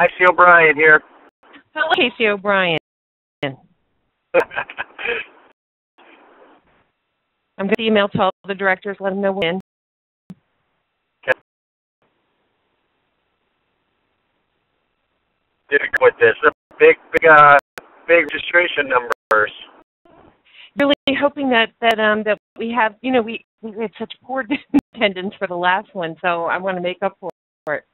Casey O'Brien here. Hello, Casey O'Brien. I'm going to email to all the directors, let them know when. Did it with this. Big, big, uh, big registration numbers. Really hoping that that um that we have you know we we had such poor attendance for the last one, so I want to make up for it.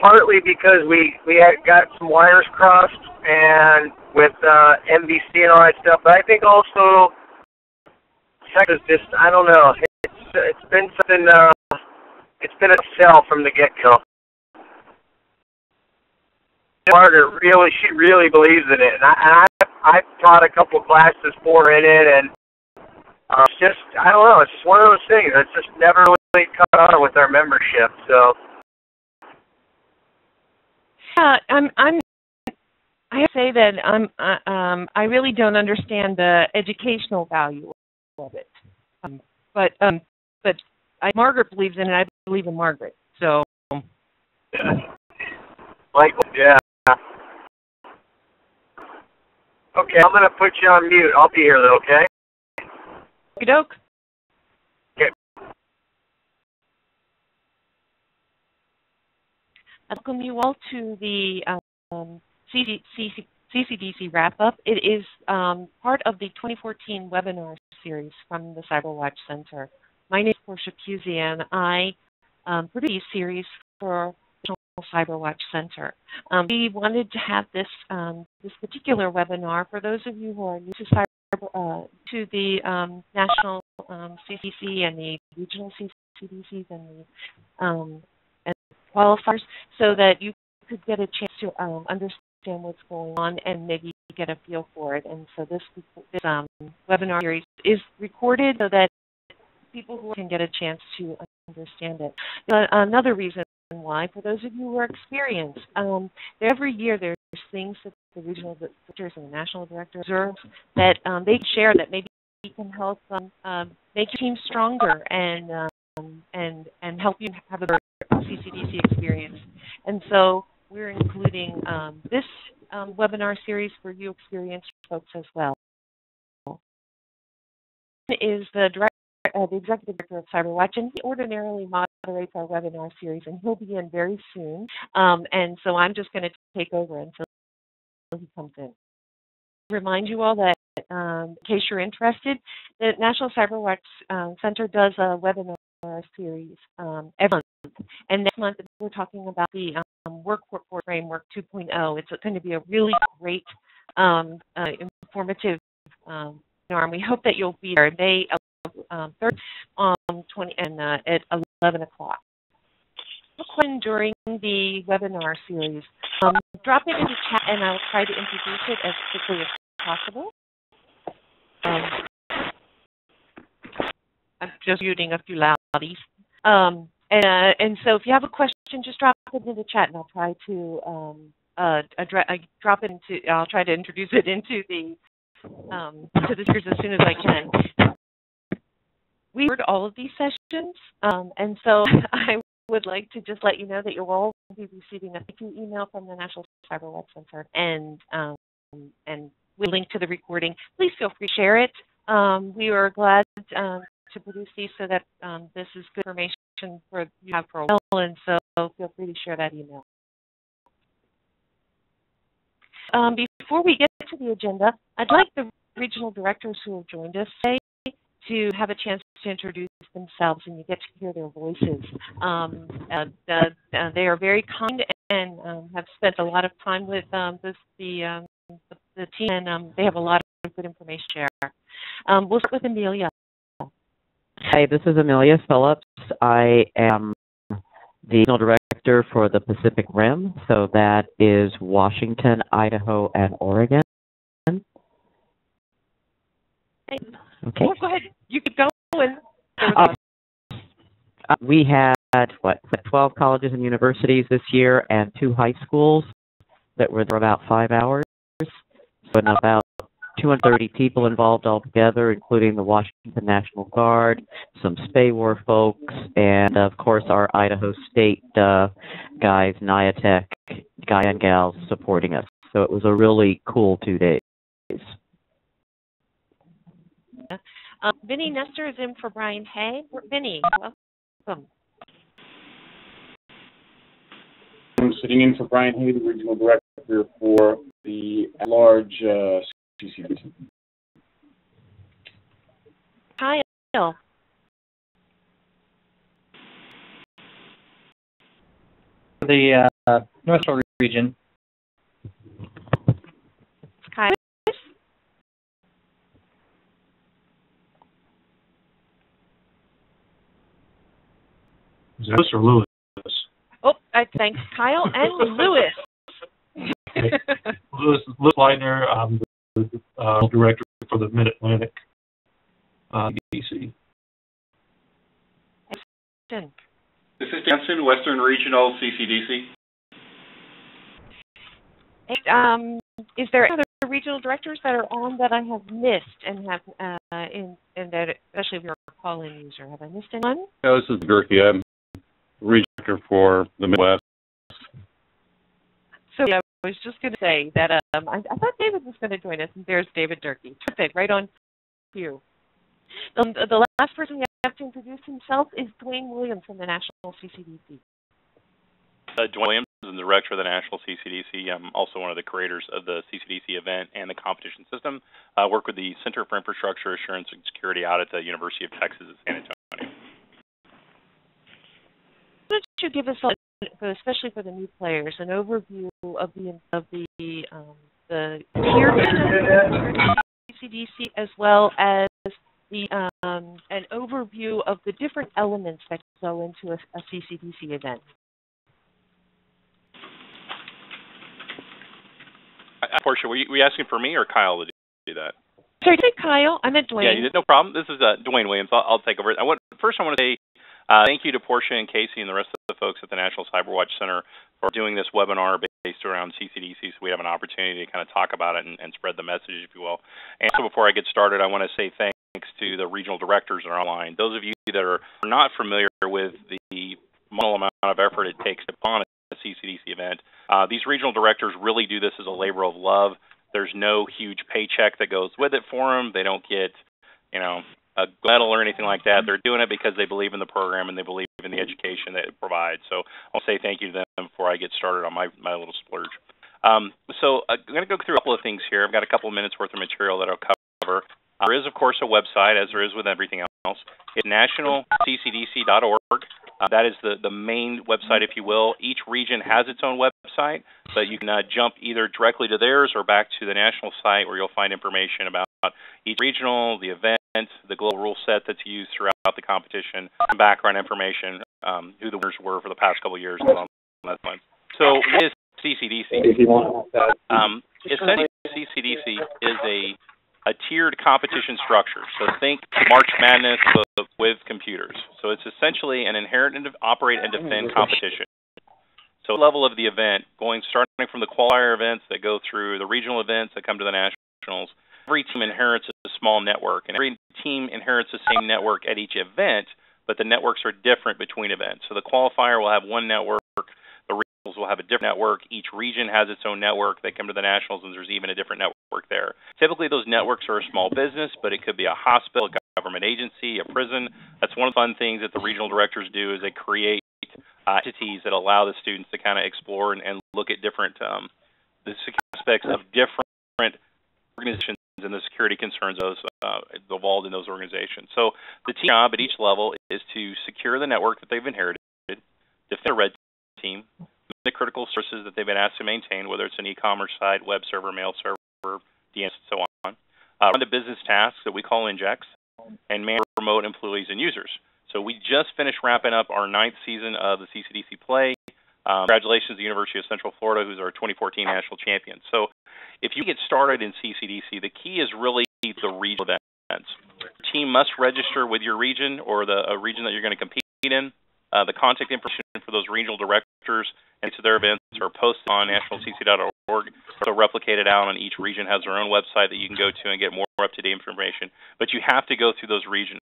Partly because we we had got some wires crossed and with uh, NBC and all that stuff, but I think also Texas just I don't know it's it's been something uh, it's been a sell from the get go. Margaret really, she really believes in it, and I, I, I've taught a couple classes for in it, and uh, it's just, I don't know, it's just one of those things that's just never really caught on with our membership. So. Yeah, I'm, I'm. I have to say that I'm, uh, um, I really don't understand the educational value of it, um, but, um, but I, Margaret believes in it. I believe in Margaret. So. Like, yeah. Okay, I'm gonna put you on mute. I'll be here though, okay? Okie doke. Okay. I welcome you all to the um, CCDC wrap-up. It is um, part of the 2014 webinar series from the CyberWatch Center. My name is Portia Pusey, and I um, produce these series for National CyberWatch Center. Um, we wanted to have this um, this particular webinar for those of you who are new to cyber uh, to the um, national CCC um, and the regional CCDCs and the qualifiers, so that you could get a chance to um, understand what's going on and maybe get a feel for it. And so this, this webinar series is recorded so that people who can get a chance to understand it. Uh, another reason why, for those of you who are experienced, um, every year there's things that the regional directors and the national director observe that um, they share that maybe can help um, um, make your team stronger and um, and and help you have a better CCDC experience. And so we're including um, this um, webinar series for you experienced folks as well. Is the direct, uh, the executive director of CyberWatch, and he ordinarily moderates our webinar series, and he'll be in very soon. Um, and so I'm just going to take over until he comes in. Remind you all that, um, in case you're interested, the National CyberWatch um, Center does a webinar series um, every month. And next month we're talking about the um, Work Report Framework 2.0. It's going to be a really great, um, uh, informative um, webinar, we hope that you'll be there May um, 3rd, um, 20, and uh, at 11 o'clock. During the webinar series. Um, drop it in the chat and I'll try to introduce it as quickly as possible. Um, I'm just muting a few loudies. Um, and, uh, and so if you have a question, just drop it in the chat and I'll try to um, uh, address, uh, drop it into, I'll try to introduce it into the um, to the series as soon as I can we heard all of these sessions, um, and so I would like to just let you know that you'll all be receiving a thank you email from the National CyberWatch Center, and um, and we'll link to the recording. Please feel free to share it. Um, we are glad um, to produce these so that um, this is good information for you have for a while, and so feel free to share that email. Um, before we get to the agenda, I'd like the regional directors who have joined us today to have a chance to introduce themselves and you get to hear their voices. Um, uh, uh, they are very kind and um, have spent a lot of time with um, this, the, um, the, the, team, and um, they have a lot of good information to share. Um, we'll start with Amelia. Hi, this is Amelia Phillips. I am the regional director for the Pacific Rim, so that is Washington, Idaho, and Oregon. Okay. Oh, go ahead. You keep going. Uh, we had what 12 colleges and universities this year and two high schools that were there about five hours. So about 230 people involved altogether, including the Washington National Guard, some SPAWAR folks, and of course our Idaho State uh, guys, NIATEC, guy and gals supporting us. So it was a really cool two days. Um, Vinny Nestor is in for Brian Hay. Vinny, welcome. I'm sitting in for Brian Hay, the regional director for the large uh, CCDC. Kyle. The uh, North Shore region. Kyle. Is that Lewis or Lewis? Oh, I thanks Kyle and Lewis. Lewis, Lewis Leitner, I'm the uh, director for the Mid Atlantic uh, DC. Jen. This is Jansen, Western Regional CCDC. And, um, is there any other regional directors that are on that I have missed and have uh, in and that especially if you're a call-in user, have I missed anyone? Yeah, this is Gerke. I'm regional director for the Midwest. So yeah, I was just going to say that um, I, I thought David was going to join us, and there's David Durkee. Terrific, right on cue. Um, the last person we have to introduce himself is Dwayne Williams from the National CCDC. Uh, Dwayne Williams is the director of the National CCDC. I'm also one of the creators of the CCDC event and the competition system. I work with the Center for Infrastructure Assurance and Security out at the University of Texas at San Antonio. Why don't you give us, especially for the new players, an overview of the of the um, the tier CCDC as well as the um, an overview of the different elements that go into a, a CCDC event. Uh, Portia, were you, were you asking for me or Kyle to do that? Sorry, did Kyle? I meant Dwayne. Yeah, no problem. This is uh, Dwayne Williams. I'll, I'll take over. I want, first, I want to say uh, thank you to Portia and Casey and the rest of the folks at the National Cyberwatch Center for doing this webinar based around CCDC so we have an opportunity to kind of talk about it and, and spread the message, if you will. And so before I get started, I want to say thanks to the regional directors that are online. Those of you that are not familiar with the minimal amount of effort it takes to on a CCDC event, uh, these regional directors really do this as a labor of love. There's no huge paycheck that goes with it for them. They don't get, you know, a medal or anything like that. They're doing it because they believe in the program and they believe in the education that it provides. So I'll say thank you to them before I get started on my, my little splurge. Um, so uh, I'm going to go through a couple of things here. I've got a couple of minutes worth of material that I'll cover. Uh, there is, of course, a website, as there is with everything else. It's nationalccdc.org. Uh, that is the, the main website, if you will. Each region has its own website, but you can uh, jump either directly to theirs or back to the national site where you'll find information about each regional, the event, the global rule set that's used throughout the competition, background information, um, who the winners were for the past couple of years. So, what is CCDC? Um, essentially, CCDC is a a tiered competition structure. So think March Madness with computers. So it's essentially an inherit and operate and defend competition. So level of the event, going starting from the qualifier events that go through the regional events that come to the nationals. Every team inherits a small network, and every team inherits the same network at each event, but the networks are different between events. So the qualifier will have one network, the regionals will have a different network. Each region has its own network. They come to the nationals, and there's even a different network there. Typically, those networks are a small business, but it could be a hospital, a government agency, a prison. That's one of the fun things that the regional directors do is they create uh, entities that allow the students to kind of explore and, and look at different um, the aspects of different organizations and the security concerns those uh, involved in those organizations. So the team job at each level is to secure the network that they've inherited, defend the red team, the critical sources that they've been asked to maintain, whether it's an e-commerce site, web server, mail server, DNS, and so on. Uh, run the business tasks that we call injects, and manage remote employees and users. So we just finished wrapping up our ninth season of the CCDC Play. Um, congratulations to the University of Central Florida, who's our 2014 national champion. So if you get started in CCDC, the key is really the regional events. Your team must register with your region or the region that you're going to compete in. Uh, the contact information for those regional directors and to their events are posted on nationalcc.org. So replicated out, and each region has their own website that you can go to and get more up-to-date information. But you have to go through those regions.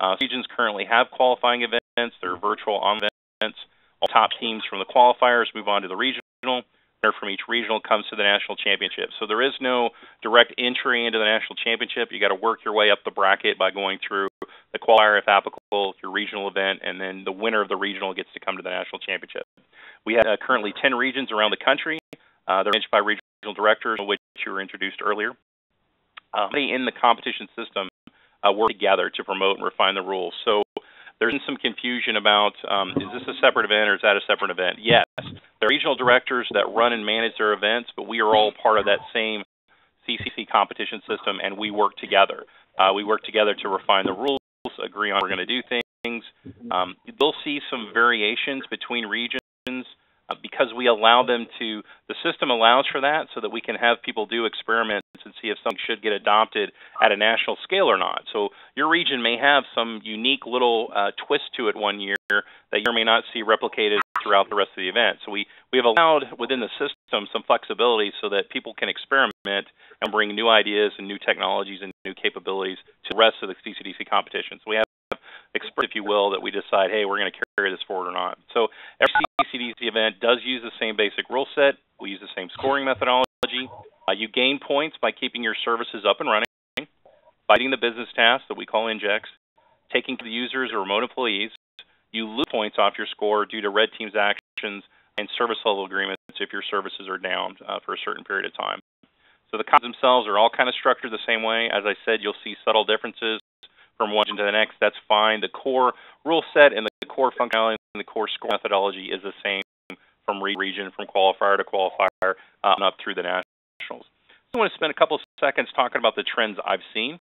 Uh, regions currently have qualifying events. They're virtual on events. All top teams from the qualifiers move on to the regional Winner from each regional comes to the national championship. So there is no direct entry into the national championship. You got to work your way up the bracket by going through the qualifier, if applicable, your regional event, and then the winner of the regional gets to come to the national championship. We have uh, currently 10 regions around the country. Uh, they're managed by regional directors, which you were introduced earlier. Uh, in the competition system uh, work together to promote and refine the rules. So there's been some confusion about um, is this a separate event or is that a separate event? Yes, there are regional directors that run and manage their events, but we are all part of that same CCC competition system, and we work together. Uh, we work together to refine the rules, agree on we're going to do things. Um, you'll see some variations between regions uh, because we allow them to, the system allows for that so that we can have people do experiments and see if something should get adopted at a national scale or not. So your region may have some unique little uh, twist to it one year that you may not see replicated throughout the rest of the event. So we, we have allowed within the system some flexibility so that people can experiment and bring new ideas and new technologies and new capabilities to the rest of the CCDC competition. So we have experts, if you will, that we decide, hey, we're going to carry this forward or not. So every CCDC event does use the same basic rule set. We use the same scoring methodology. Uh, you gain points by keeping your services up and running, fighting the business tasks that we call injects, taking the users or remote employees. You lose points off your score due to red team's actions and service level agreements if your services are down uh, for a certain period of time. So the concepts themselves are all kind of structured the same way. As I said, you'll see subtle differences from one to the next. That's fine. The core rule set and the core functionality and the core score methodology is the same from region, from qualifier to qualifier, uh, and up through the nationals. I want to spend a couple of seconds talking about the trends I've seen.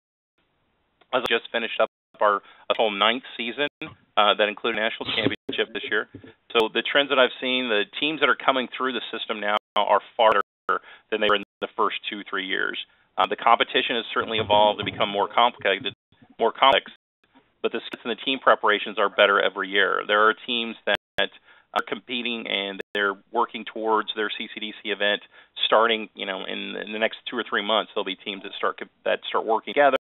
As I just finished up our whole ninth season uh, that included national championship this year. So the trends that I've seen, the teams that are coming through the system now are far better than they were in the first two, three years. Uh, the competition has certainly evolved and become more complicated, more complex, but the skits and the team preparations are better every year. There are teams that are competing and they're working towards their CCDC event starting, you know, in, in the next two or three months. There'll be teams that start that start working together,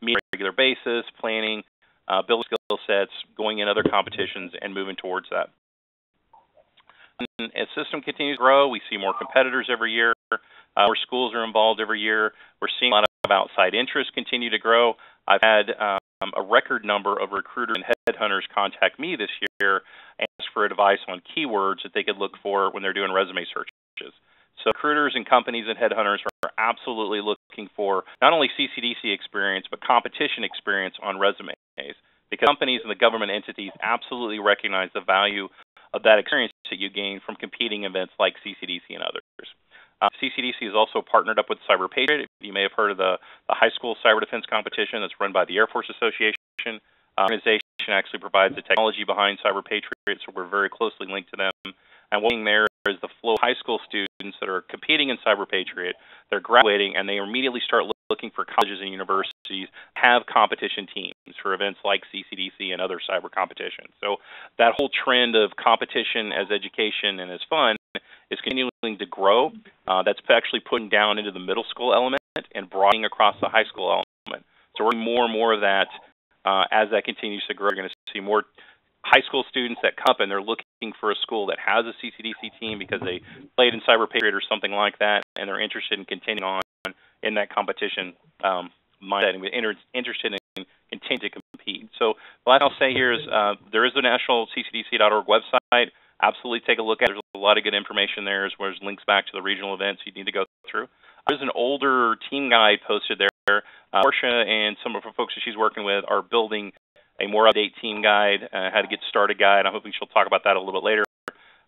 meeting on a regular basis, planning, uh, building skill sets, going in other competitions, and moving towards that. As system continues to grow, we see more competitors every year. Uh, more schools are involved every year. We're seeing a lot of outside interest continue to grow. I've had um, a record number of recruiters and headhunters contact me this year and ask for advice on keywords that they could look for when they're doing resume searches. So recruiters and companies and headhunters are absolutely looking for not only CCDC experience but competition experience on resumes because companies and the government entities absolutely recognize the value of that experience that you gain from competing events like CCDC and others. Uh, CCDC is also partnered up with Cyber Patriot. You may have heard of the, the high school cyber defense competition that's run by the Air Force Association. Uh, organization actually provides the technology behind Cyber Patriot, so we're very closely linked to them. And what we're there is the flow of high school students that are competing in Cyber Patriot. They're graduating and they immediately start looking for colleges and universities have competition teams for events like CCDC and other cyber competitions. So that whole trend of competition as education and as fun is continuing to grow. Uh, that's actually putting down into the middle school element and broadening across the high school element. So we're more and more of that uh, as that continues to grow. You're going to see more high school students that come and they're looking for a school that has a CCDC team because they played in Cyber Patriot or something like that, and they're interested in continuing on in that competition um, mindset and inter- interested in continuing to compete. So the last I'll say here is uh, there is the national CCDC.org website. Absolutely take a look at it. There's a lot of good information there as well as links back to the regional events you need to go through. There's an older team guide posted there. Uh, Portia and some of the folks that she's working with are building a more update team guide, uh, how to get started guide. I'm hoping she'll talk about that a little bit later.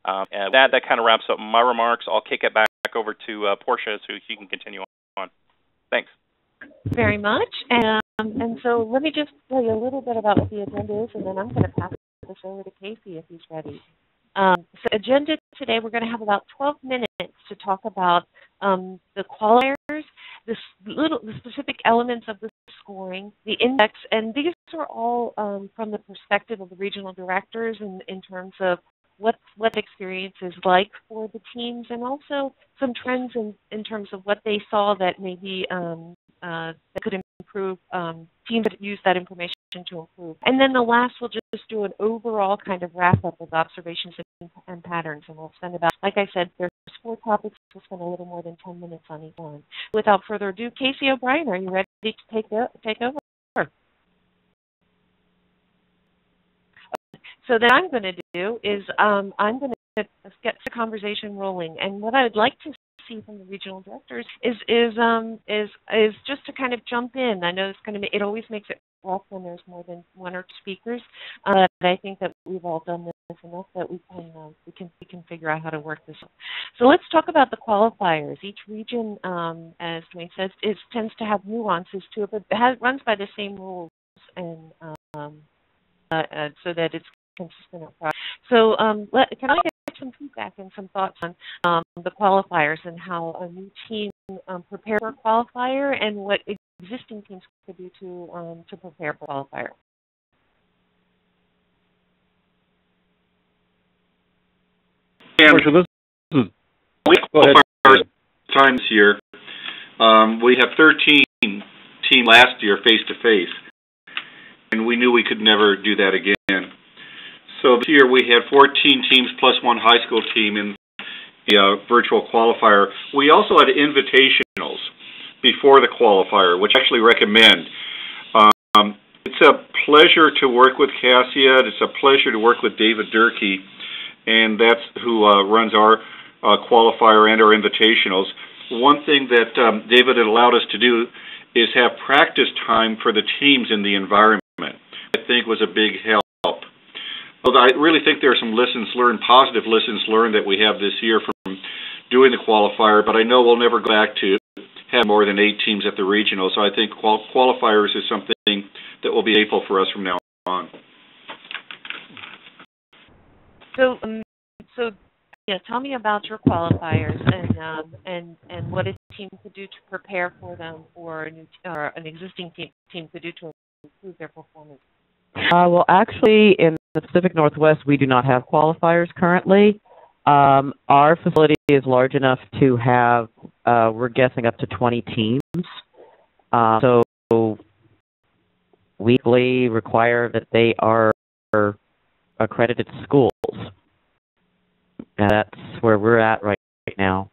Um, and that that kind of wraps up my remarks. I'll kick it back over to uh, Portia so she can continue on. Thanks. Very much. And, um, and so let me just tell you a little bit about what the agenda is, and then I'm going to pass this over to Casey if he's ready. Um, so agenda today, we're going to have about 12 minutes to talk about um, the qualifiers, the, little, the specific elements of the scoring, the index, and these are all um, from the perspective of the regional directors in, in terms of what what the experience is like for the teams, and also some trends in in terms of what they saw that maybe um, uh, that could improve um, teams that use that information to improve. And then the last, we'll just do an overall kind of wrap up of observations and, and patterns, and we'll spend about, like I said, there's four topics. We'll spend a little more than 10 minutes on each one. Without further ado, Casey O'Brien, are you ready to take take over? So then I'm going to do is um, I'm going to get the conversation rolling, and what I would like to see from the regional directors is is um is is just to kind of jump in. I know it's going to be, it always makes it rough when there's more than one or two speakers, uh, but I think that we've all done this enough that we can uh, we can we can figure out how to work this. Out. So let's talk about the qualifiers. Each region, um, as Dwayne says, is tends to have nuances to it, but has, runs by the same rules and um, uh, uh, so that it's consistent across. So um, let, can I get some feedback and some thoughts on um, the qualifiers and how a new team um, prepare for a qualifier and what existing teams could do to um, to prepare for a qualifier? And this is, we qualified times here. Um, we have 13 team last year face to face, and we knew we could never do that again. So this year we had 14 teams plus one high school team in the uh, virtual qualifier. We also had invitationals before the qualifier, which I actually recommend. Um, it's a pleasure to work with CSSIA. It's a pleasure to work with David Durkee, and that's who uh, runs our uh, qualifier and our invitationals. One thing that um, David had allowed us to do is have practice time for the teams in the environment. I think was a big help. Well, I really think there are some lessons learned, positive lessons learned that we have this year from doing the qualifier, but I know we'll never go back to have more than eight teams at the regional. So I think qual- qualifiers is something that will be able for us from now on. So, um, so yeah, tell me about your qualifiers and um, and and what a team could do to prepare for them, or, new or an existing team team could do to improve their performance. Uh, well, actually, in the Pacific Northwest, we do not have qualifiers currently. Um, our facility is large enough to have, uh, we're guessing, up to 20 teams. Uh, so weekly require that they are accredited schools. And that's where we're at right, right now.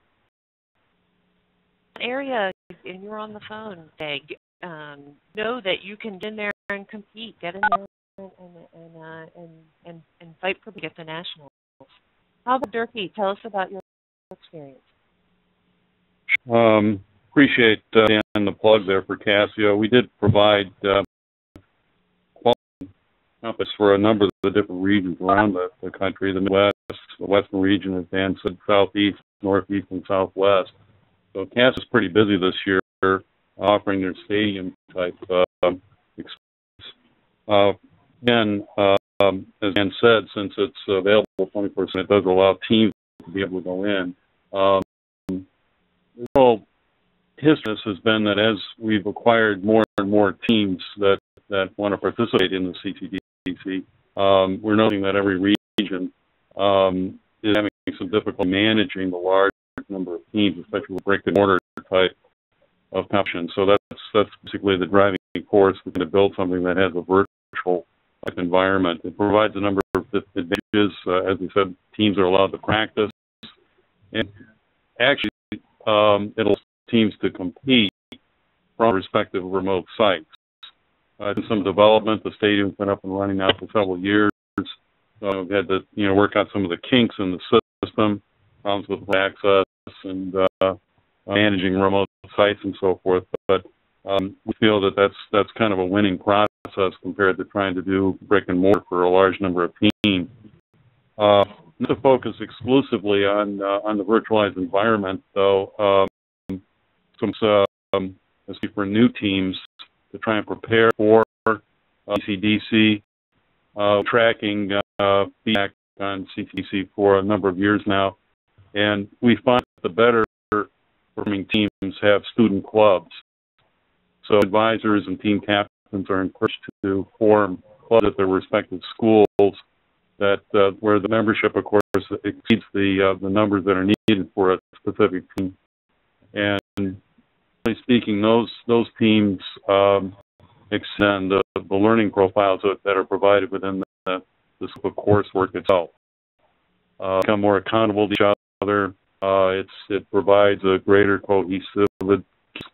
Area, and you're on the phone, Meg. Um, know that you can get in there and compete. Get in there and and uh, and, and and fight for get the nationals. How about Durkee? Tell us about your experience. Um, appreciate uh, Dan the plug there for CSSIA. We did provide uh, compass for a number of the different regions around the, the country, the Midwest, the Western region, as Dan said, Southeast, Northeast, and Southwest. So CSSIA's pretty busy this year, offering their stadium type uh, experience. Uh, again, um, as Dan said, since it's available 24 7, it does allow teams to be able to go in. Um, the whole history has been that as we've acquired more and more teams that, that want to participate in the CCDC, um, we're noting that every region um, is having some difficulty managing the large number of teams, especially with brick and mortar type of competition. So that's that's basically the driving force. We're going to build something that has a virtual environment. It provides a number of advantages. Uh, as we said, teams are allowed to practice, and actually, um, it'll teams to compete from respective remote sites. Uh, some development. The stadium's been up and running now for several years. So we've had to, you know, work out some of the kinks in the system, problems with access and uh, managing remote sites and so forth. But um, we feel that that's that's kind of a winning process process compared to trying to do brick and mortar for a large number of teams. Uh, not to focus exclusively on uh, on the virtualized environment, though, um, some um, for new teams to try and prepare for uh, CCDC, uh, tracking uh, feedback on CCDC for a number of years now, and we find that the better performing teams have student clubs. So advisors and team captains are encouraged to form clubs at their respective schools that uh, where the membership, of course, exceeds the uh, the numbers that are needed for a specific team. And generally speaking, those those teams um, extend the, the learning profiles that, that are provided within the, the scope of coursework itself. Uh, become more accountable to each other. Uh, it's it provides a greater cohesive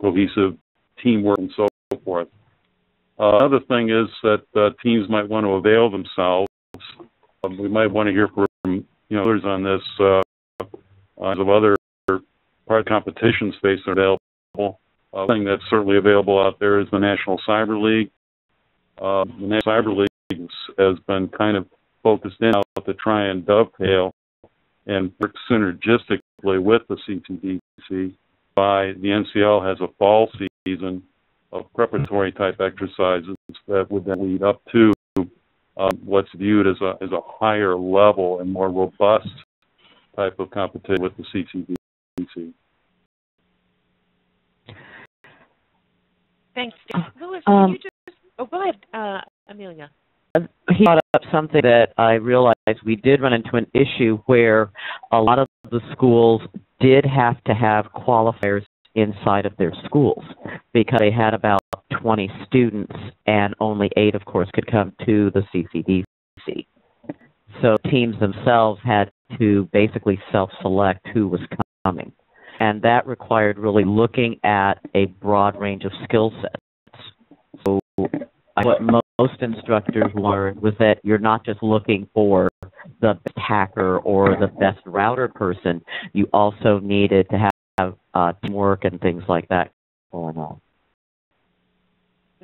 cohesive teamwork and so forth. Uh, another thing is that uh, teams might want to avail themselves. Um, we might want to hear from you know others on this uh, of other part competition space that are available. Uh, thing that's certainly available out there is the National Cyber League. Uh, the National Cyber League has been kind of focused in out to try and dovetail and work synergistically with the CCDC. By the NCL has a fall season of preparatory type exercises that would then lead up to um, what's viewed as a as a higher level and more robust type of competition with the CCDC. Thanks, Louis. Um, you just? Oh, go ahead, uh, Amelia. He brought up something that I realized we did run into an issue where a lot of the schools did have to have qualifiers inside of their schools because they had about 20 students and only eight, of course, could come to the CCDC. So teams themselves had to basically self-select who was coming. And that required really looking at a broad range of skill sets. So what most instructors learned was that you're not just looking for the best hacker or the best router person. You also needed to have have uh, teamwork and things like that going on.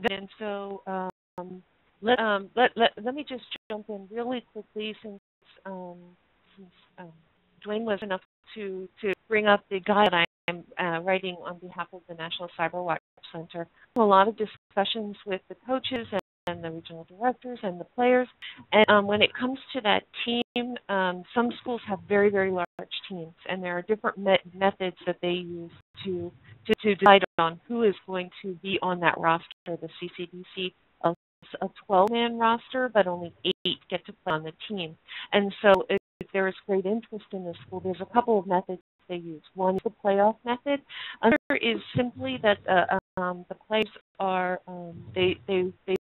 And so um, let, um, let, let, let me just jump in really quickly since, um, since um, Dwayne was enough to, to bring up the guide that I'm uh, writing on behalf of the National Cyber Watch Center. A lot of discussions with the coaches and and the regional directors and the players. And um, when it comes to that team, um, some schools have very, very large teams, and there are different me- methods that they use to, to, to decide on who is going to be on that roster. The CCDC a, a 12-man roster, but only eight get to play on the team. And so, if, if there is great interest in the school, there's a couple of methods they use. One is the playoff method. Another is simply that uh, um, the players are um, they they they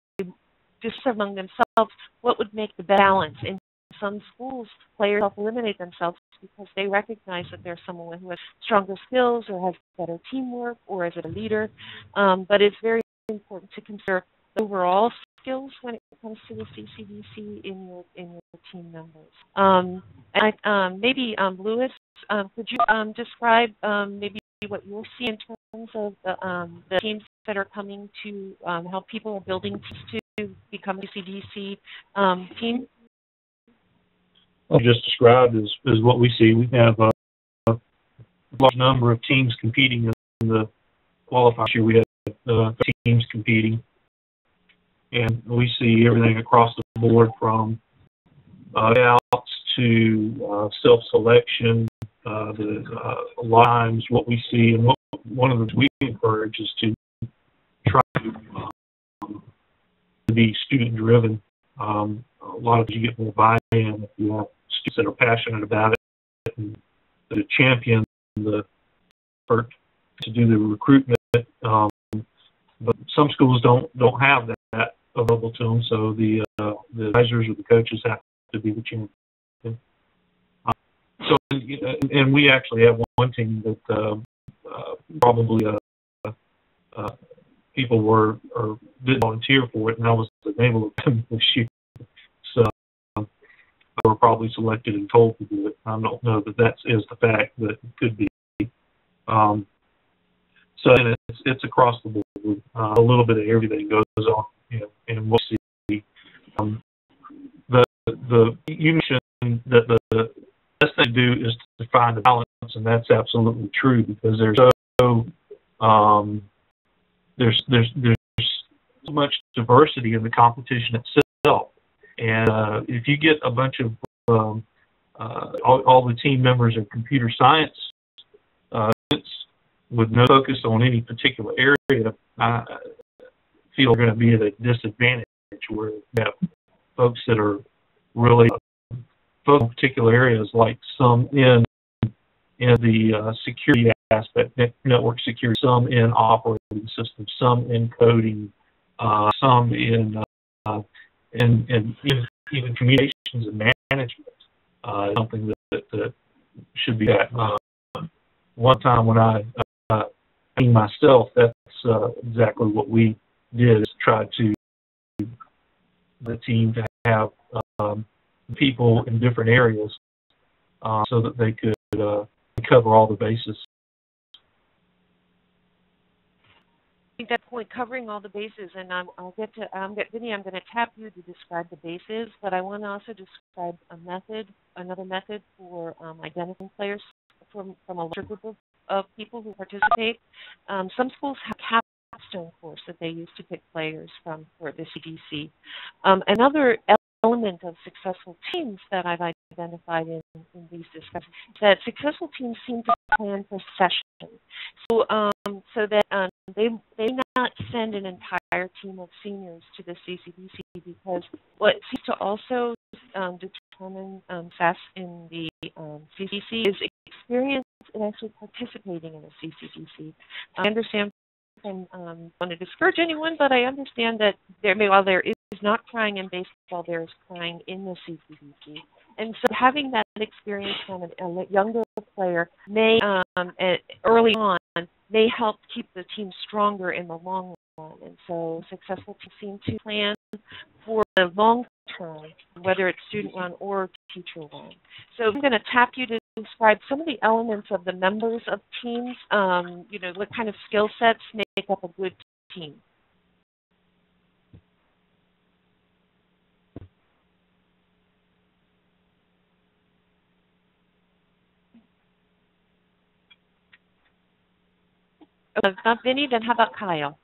discuss among themselves what would make the balance. In some schools, players self-eliminate themselves because they recognize that there's someone who has stronger skills or has better teamwork or is a leader. Um, but it's very important to consider overall skills when it comes to the CCDC in your in your team members. Um, and I, um, maybe um, Louis, um, could you um, describe um, maybe what you'll see in terms of the, the teams that are coming to help people are building teams to become a CDC team? Just described is, is what we see. We have a, a large number of teams competing in the qualifier. We have uh, teams competing, and we see everything across the board from uh, outs to uh, self-selection, uh, the uh, lines, what we see, and what one of the things we encourage is to try to, um, to be student driven. Um, a lot of you get more buy-in if you have students that are passionate about it and to champion the effort to do the recruitment. Um, but some schools don't don't have that available to them, so the uh, the advisors or the coaches have to be the champion. So, and we actually have one team that uh, uh, probably uh, uh, people were or did volunteer for it, and I was enabled them this year. Were probably selected and told to do it. I don't know that that is the fact, but it could be. Um, so and it's it's across the board. Uh, a little bit of everything goes on, know, and we'll see. Um, the the you mentioned that the, the best thing to do is to find a balance, and that's absolutely true because there's so um, there's there's there's so much diversity in the competition itself, and uh, if you get a bunch of um, uh, all, all the team members are computer science uh, with no focus on any particular area, I feel going to be at a disadvantage where you have folks that are really focus on particular areas, like some in in the uh, security aspect, network security, some in operating systems, some in coding, uh, some in uh, in, in even, even communications and management. Uh, something that, that, that should be at uh, one time when I uh, myself, that's uh, exactly what we did is try to the team to have um, people in different areas uh, so that they could uh, cover all the bases. I think that point covering all the bases, and I'm, I'll get to um, get, Vinny. I'm going to tap you to describe the bases, but I want to also describe a method, another method for um, identifying players from from a larger group of, of people who participate. Um, some schools have capstone course that they use to pick players from for the CDC. Um, another element of successful teams that I've identified in, in these discussions is that successful teams seem to plan for sessions, so um, so that um, they they not send an entire team of seniors to the CCDC because what seems to also um, determine um, SAS in the um, CCDC is experience in actually participating in the CCDC. I understand and um, want to discourage anyone, but I understand that there may, while there is not crying in baseball, there is crying in the CCDC. And so having that experience from a younger player may, um, early on, may help keep the team stronger in the long run. And so successful teams seem to plan for the long term, whether it's student run or teacher run. So I'm going to tap you to describe some of the elements of the members of teams. Um, you know, what kind of skill sets make up a good team? Oh, not Vinny, then how about Kyle?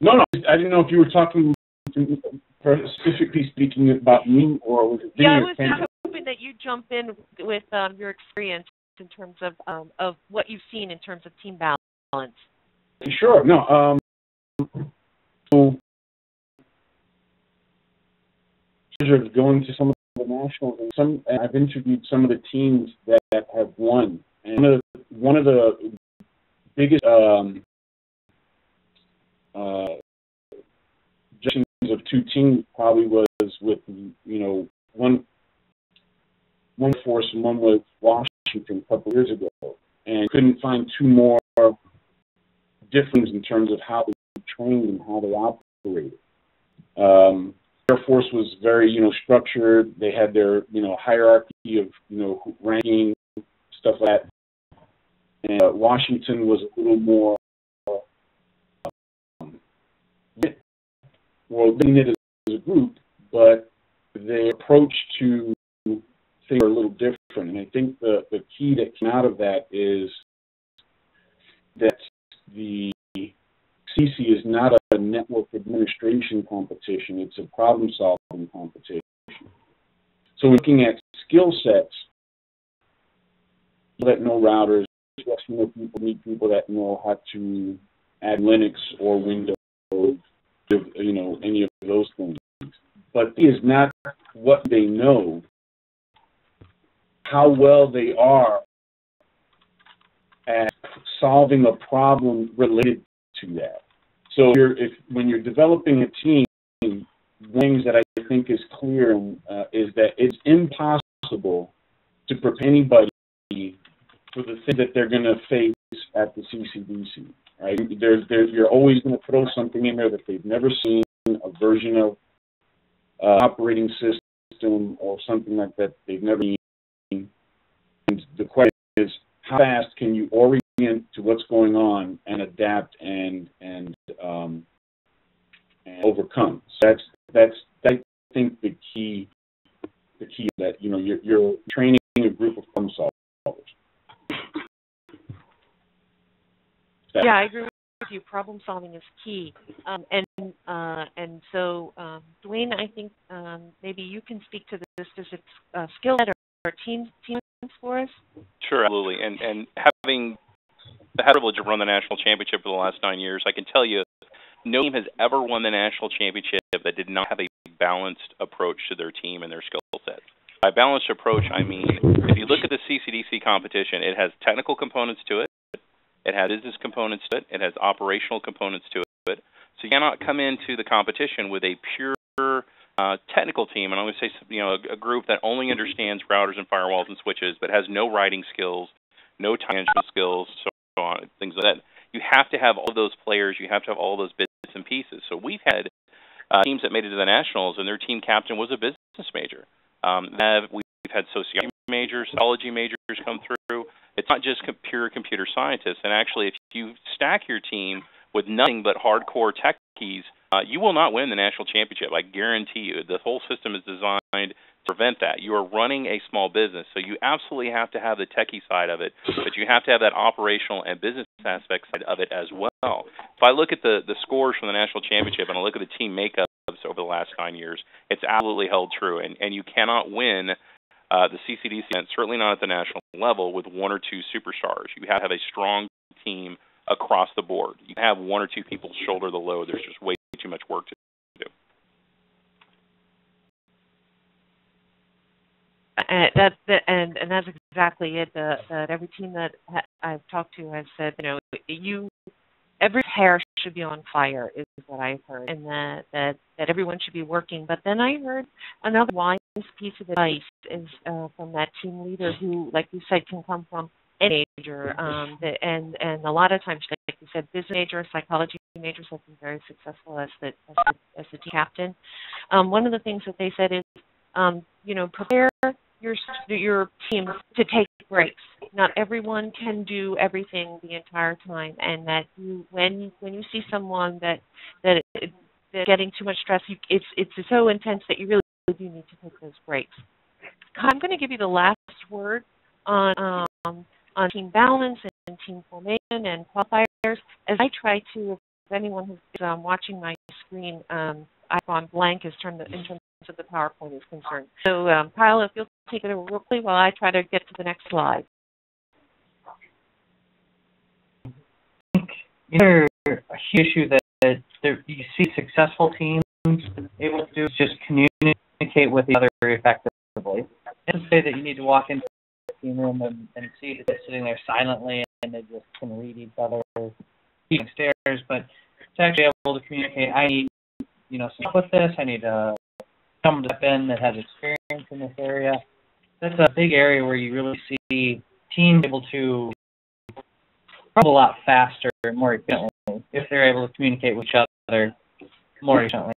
No, no, I didn't know if you were talking specifically speaking about me or was it Vinny Yeah, I was hoping that you jump in with um, your experience in terms of um, of what you've seen in terms of team balance. Sure. No. Um, so, going to some of the nationals and some. And I've interviewed some of the teams that, that have won, and one of the, one of the biggest um, uh, of two teams probably was with you know one one force and one was Washington a couple years ago, and couldn't find two more difference in terms of how they trained and how they operated. Um, Air Force was very you know structured. They had their you know hierarchy of you know ranking stuff like that. And uh, Washington was a little more um, well, looking at as a group, but their approach to things are a little different. And I think the, the key that came out of that is that the CC is not a network administration competition, it's a problem solving competition. So looking at skill sets that know routers, you people need people that know how to add Linux or Windows you know, any of those things. But it is not what they know, how well they are at solving a problem related to that. So you're, if when you're developing a team, things that I think is clear uh, is that it's impossible to prepare anybody for the thing that they're going to face at the CCDC right? There's, there's, you're always going to throw something in there that they've never seen, a version of uh, operating system or something like that they've never seen. And the question is, how fast can you orient to what's going on and adapt and and um, and overcome? So that's that's I think the key the key that you know you're, you're training a group of problem solvers. Yeah, I agree with you. Problem solving is key. Um, and uh, and so, um, Dwayne, I think um, maybe you can speak to the specific uh, skill set or, or team teams for us. Sure, absolutely. And and having had the privilege of run the national championship for the last nine years, I can tell you, no team has ever won the national championship that did not have a balanced approach to their team and their skill set. by balanced approach, I mean if you look at the CCDC competition, it has technical components to it, it has business components to it, it has operational components to it. So you cannot come into the competition with a pure uh, technical team, and I'm going to say you know a, a group that only understands routers and firewalls and switches, but has no writing skills, no management skills, so on, things like that. You have to have all those players. You have to have all those bits and pieces. So we've had uh, teams that made it to the nationals, and their team captain was a business major. Um, we've had sociology majors, psychology majors come through. It's not just pure computer scientists. And actually, if you stack your team with nothing but hardcore techies, uh, you will not win the national championship. I guarantee you. The whole system is designed to prevent that. You are running a small business, so you absolutely have to have the techie side of it, but you have to have that operational and business aspect side of it as well. If I look at the the scores from the national championship and I look at the team makeups over the last nine years, it's absolutely held true, and and you cannot win. Uh, the CCDC event, certainly not at the national level, with one or two superstars. You have a strong team across the board. You have one or two people shoulder the load. There's just way too much work to do. And that's the, and and that's exactly it. The, that every team that I've talked to has said, you know, you every hair should be on fire is what I've heard, and that that that everyone should be working. But then I heard another wise piece of advice is uh, from that team leader who, like you said, can come from any major, um, and and a lot of times, like you said, business major, psychology majors have been very successful as the as the, as the team captain. Um, one of the things that they said is, um, you know, prepare your your team to take breaks. Not everyone can do everything the entire time, and that you when when you see someone that that that's getting too much stress, you, it's it's so intense that you really do need to take those breaks. I'm going to give you the last word on um, on team balance and team formation and qualifiers as I try to, if anyone who's um, watching my screen, um, I've gone blank as term in terms of the PowerPoint is concerned. So, um, Kyle, if you'll take it over quickly while I try to get to the next slide. Another issue that, that you see successful teams able to do is just communicate with each other effectively. Not say that you need to walk into the team room and, and see they're sitting there silently and they just can read each other eating stairs, but to actually able to communicate, I need, you know, some help with this, I need uh, someone to in that has experience in this area. That's a big area where you really see teams able to a lot faster and more efficiently if they're able to communicate with each other more efficiently.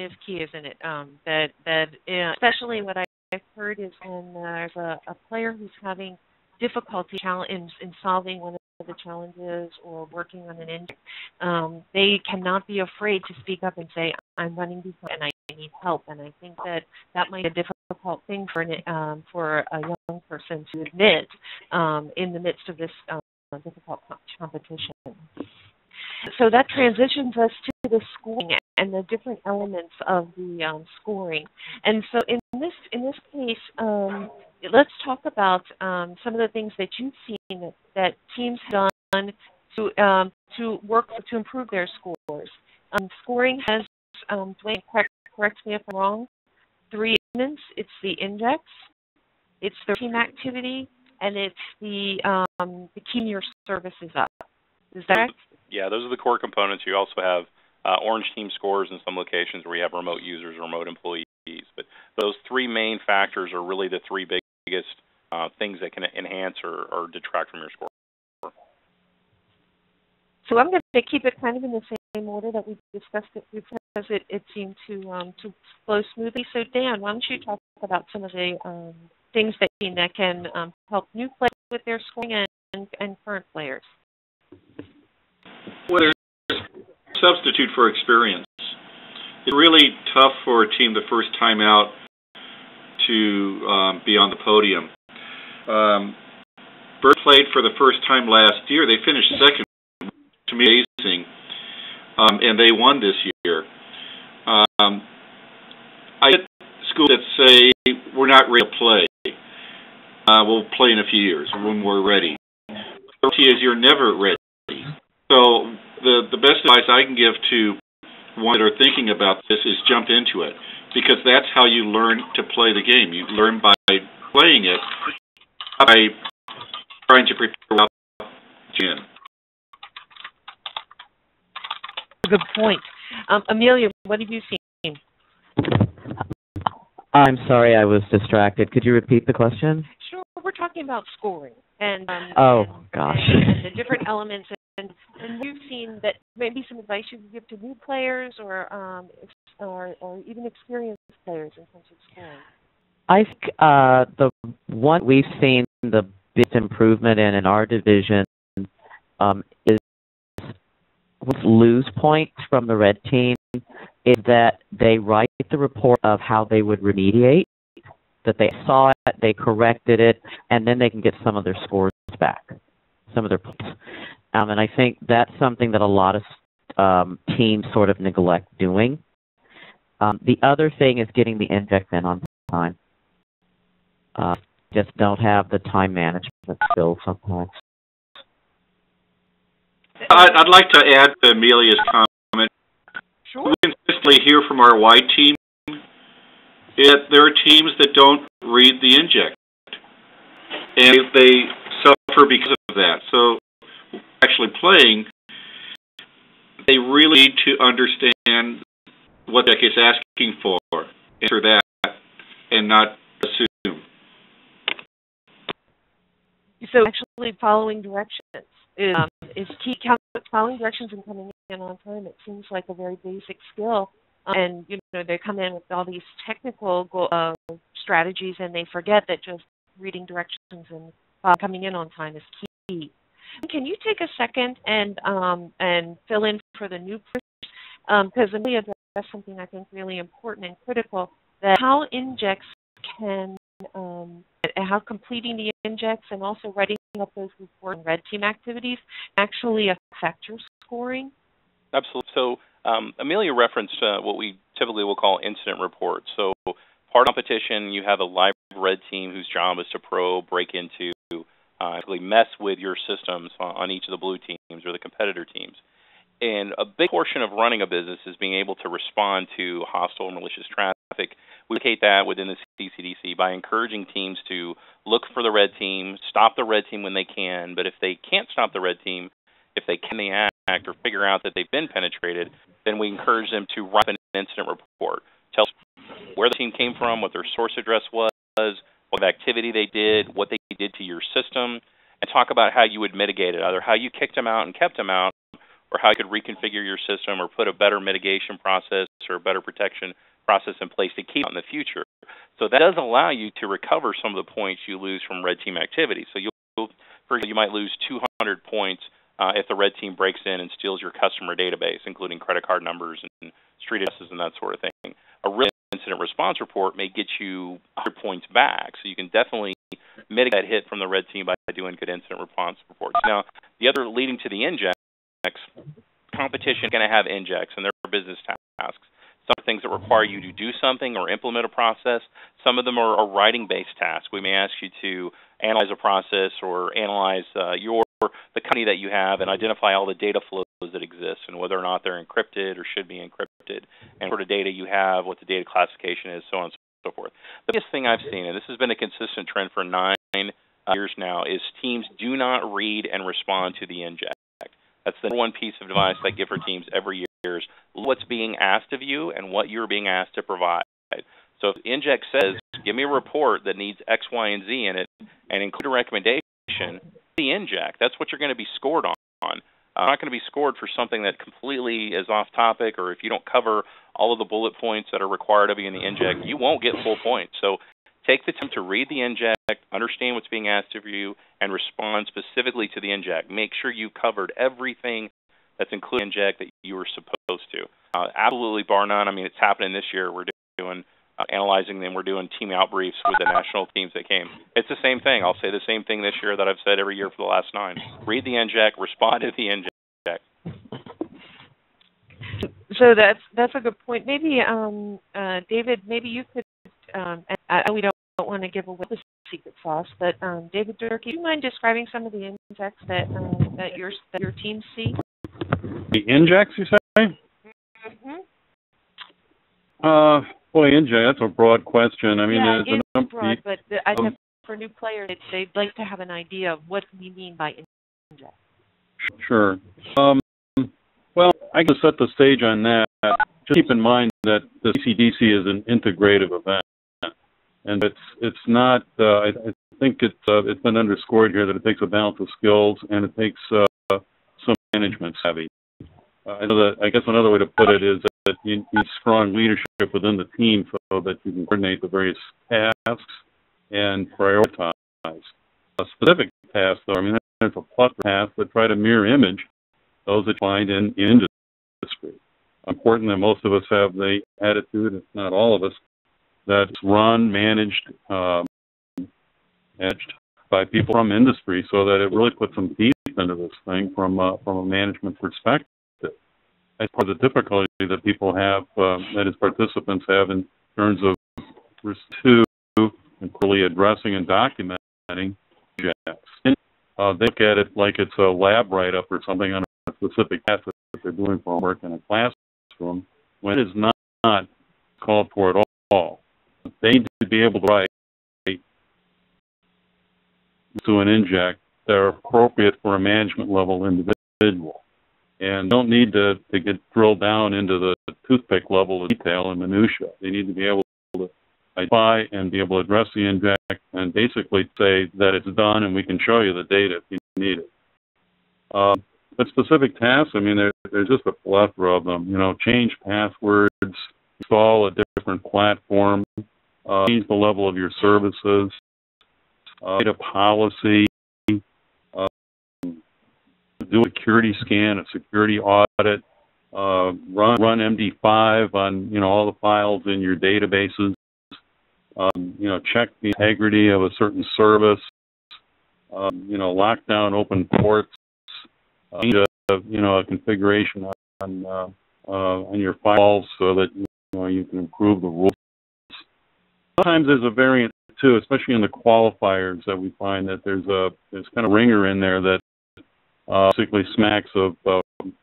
Is key, isn't it? Um, that that uh, especially what I've heard is when there's a, a player who's having difficulty in, in solving one of the challenges or working on an injury, um, they cannot be afraid to speak up and say, "I'm running behind and I need help." And I think that that might be a difficult thing for an, um, for a young person to admit um, in the midst of this um, difficult competition. So that transitions us to the scoring and the different elements of the um, scoring. And so in this in this case, um, let's talk about um, some of the things that you've seen that, that teams have done to um, to work to improve their scores. Um, scoring has, um, Dwayne, correct, correct me if I'm wrong, three elements. It's the injects, it's the team activity, and it's the um, the keeping your services up. Is that correct? Yeah, those are the core components. You also have uh, Orange Team scores in some locations where you have remote users, or remote employees. But those three main factors are really the three biggest uh, things that can enhance or, or detract from your score. So I'm going to keep it kind of in the same order that we discussed it because it, it seemed to um, to flow smoothly. So Dan, why don't you talk about some of the um, things that that can um, help new players with their scoring and, and, and current players? Well, there's substitute for experience. It's really tough for a team the first time out to um, be on the podium. Um, Bird played for the first time last year. They finished second, to me, amazing, um, and they won this year. Um, I get schools that say we're not ready to play. Uh, we'll play in a few years when we're ready. The reality is you're never ready. So the the best advice I can give to one that are thinking about this is jump into it. because that's how you learn to play the game. You learn by playing it, by trying to prepare in. Good point. Um, Amelia, what have you seen? I'm sorry, I was distracted. Could you repeat the question? Sure. We're talking about scoring and um, oh and, gosh, and, and the different elements and, and you've seen that maybe some advice you could give to new players or um, or, or even experienced players in terms of scoring. I think uh, the one we've seen the biggest improvement in in our division um, is lose points from the red team is that they write the report of how they would remediate, that they saw it, they corrected it, and then they can get some of their scores back, some of their points. Um, and I think that's something that a lot of um, teams sort of neglect doing. Um, the other thing is getting the inject in on time. Uh, just don't have the time management skills sometimes. I'd, I'd like to add to Amelia's comment. Sure. We consistently hear from our White team that there are teams that don't read the inject, and they suffer because of that. So, actually playing, they really need to understand what deck is asking for, answer that, and not assume. So, actually following directions is um, is key. Following directions and coming in on time. It seems like a very basic skill, um, and you know they come in with all these technical uh, strategies, and they forget that just reading directions and uh, coming in on time is key. Can you take a second and um, and fill in for the new person Because um, Amelia addressed something I think really important and critical that how injects can um, how completing the injects and also writing up those report and red team activities actually affect your scoring? Absolutely. So um, Amelia referenced uh, what we typically will call incident reports. So part of competition, you have a live red team whose job is to probe, break into, uh, mess with your systems on, each of the blue teams or the competitor teams. And a big portion of running a business is being able to respond to hostile and malicious traffic. We locate that within the CCDC by encouraging teams to look for the red team, stop the red team when they can, but if they can't stop the red team, if they can they act or figure out that they've been penetrated, then we encourage them to write an incident report. Tell us where the team came from, what their source address was, what activity they did, what they did to your system, and talk about how you would mitigate it, either how you kicked them out and kept them out, or how you could reconfigure your system or put a better mitigation process or a better protection process in place to keep in the future. So that does allow you to recover some of the points you lose from red team activity. So you'll, for example, you might lose 200 points uh, if the red team breaks in and steals your customer database, including credit card numbers and street addresses and that sort of thing. A incident response report may get you 100 points back, so you can definitely mitigate that hit from the red team by doing good incident response reports. Now, the other leading to the inject competition is going to have injects and their business tasks. Some are things that require you to do something or implement a process. Some of them are, are writing-based tasks. We may ask you to analyze a process or analyze uh, your the company that you have and identify all the data flows that exist and whether or not they're encrypted or should be encrypted and sort of data you have, what the data classification is, so on and so forth. The biggest thing I've seen, and this has been a consistent trend for nine years now, is teams do not read and respond to the inject. That's the number one piece of advice I give for teams every year is what's being asked of you and what you're being asked to provide. So if Inject says, give me a report that needs X, Y, and Z in it and include a recommendation, the Inject, that's what you're going to be scored on. I'm not going to be scored for something that completely is off topic or if you don't cover all of the bullet points that are required of you in the Inject, you won't get full points. So Take the time to read the inject, understand what's being asked of you, and respond specifically to the inject. Make sure you covered everything that's included in the inject that you were supposed to. Uh, absolutely, bar none. I mean, it's happening this year. We're doing uh, analyzing them. We're doing team out briefs with the national teams that came. It's the same thing. I'll say the same thing this year that I've said every year for the last nine. Read the inject, respond to the inject. So that's that's a good point. Maybe um, uh, David, maybe you could um, I, we don't, don't want to give away the secret sauce, but um, David Durkee, do you mind describing some of the injects that um, that your that your team see? The injects, you say? Mm-hmm. Uh, Boy, inject, that's a broad question. I mean, yeah, it's broad, but I um, for new players, they'd like to have an idea of what we mean by inject. Sure. Um, well, I can set the stage on that. Just keep in mind that the CCDC is an integrative event, and it's it's not. Uh, I, I think it's uh, it's been underscored here that it takes a balance of skills and it takes uh, some management savvy. Uh, I know that I guess another way to put it is that you need strong leadership within the team so that you can coordinate the various tasks and prioritize. A specific task, though, I mean, there's a plethora of tasks that try to mirror image those that you find in, in industry. Important that most of us have the attitude, if not all of us, that's run, managed, um, managed by people from industry, so that it really puts some teeth into this thing from uh, from a management perspective. Part of the difficulty that people have, um, that is participants have in terms of risk and clearly addressing and documenting projects. Uh, they look at it like it's a lab write-up or something on a specific task that they're doing for homework in a classroom, when it is not, not called for at all. They need to be able to write to an inject that are appropriate for a management level individual and don't need to, to get drilled down into the toothpick level of detail and minutia. They need to be able to identify and be able to address the inject and basically say that it's done and we can show you the data if you need it. Um, but specific tasks, I mean, there, there's just a plethora of them. You know, change passwords, install a different platform, uh, change the level of your services, uh, data policy, do a security scan, a security audit, uh, run run MD5 on you know all the files in your databases. Um, you know, check the integrity of a certain service. Um, you know, lock down open ports. Uh, a, you know, a configuration on uh, uh, on your files so that you know you can improve the rules. Sometimes there's a variant too, especially in the qualifiers that we find that there's a there's kind of ringer in there that uh, basically smacks of uh,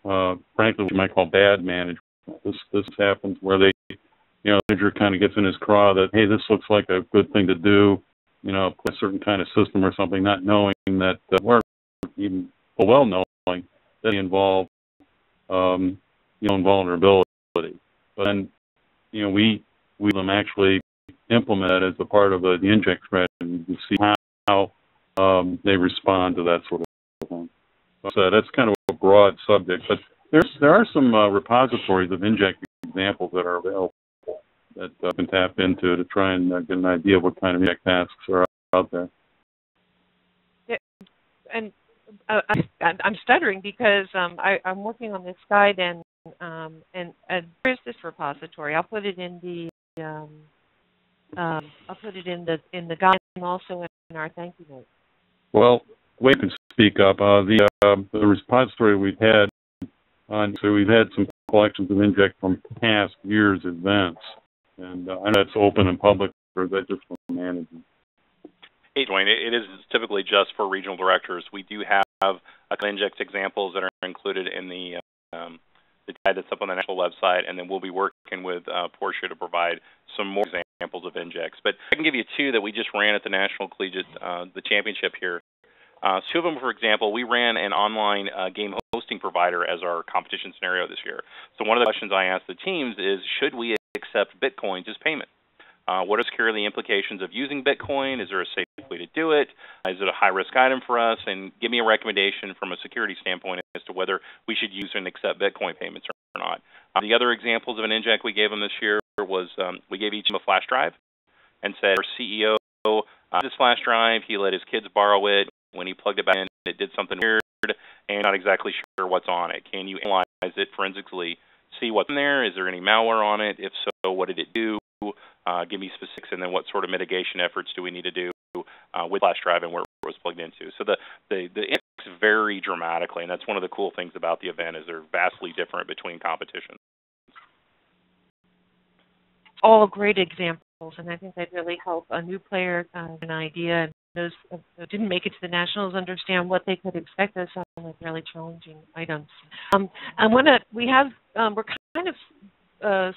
uh, frankly what you might call bad management. This this happens where they you know the manager kind of gets in his craw that hey this looks like a good thing to do, you know, a certain kind of system or something, not knowing that uh, or even well knowing that they involve um, you know vulnerability. But then you know we we them actually implement as a part of the, the inject strategy to see how um, they respond to that sort of thing. So that's kind of a broad subject, but there's there are some uh, repositories of inject examples that are available that uh, can tap into to try and uh, get an idea of what kind of inject tasks are out there. Yeah, and uh, I, I'm stuttering because um, I, I'm working on this guide and um, and, and where's this repository? I'll put it in the um, um, I'll put it in the in the guide and also in our thank you note. Well, Wade can speak up. Uh, the uh, the repository we've had on so we've had some collections of inject from past years' events, and uh, I know that's open and public, or that just for management? Hey, Dwayne, it is typically just for regional directors. We do have a inject examples that are included in the um, the guide that's up on the national website, and then we'll be working with uh, Portia to provide some more examples of injects. But I can give you two that we just ran at the National Collegiate, uh, the championship here. Uh, two of them, for example, we ran an online uh, game hosting provider as our competition scenario this year. So one of the questions I asked the teams is, should we accept Bitcoins as payment? Uh, what are security implications of using Bitcoin? Is there a safe way to do it? Is it a high risk item for us? And give me a recommendation from a security standpoint as to whether we should use and accept Bitcoin payments or not. Uh, the other examples of an inject we gave them this year was um, we gave each of them a flash drive and said our CEO uh, this flash drive, he let his kids borrow it. When he plugged it back in, it did something weird and not exactly sure what's on it. Can you analyze it forensically, see what's in there? Is there any malware on it? If so, what did it do? Uh, give me specifics, and then what sort of mitigation efforts do we need to do uh, with flash drive and where it was plugged into. So the the the impacts vary dramatically, and that's one of the cool things about the event is they're vastly different between competitions. All great examples, and I think they really help a new player uh, an idea those uh, didn't make it to the nationals understand what they could expect as some like really challenging items. Um, I want to. We have. Um, we're kind of uh,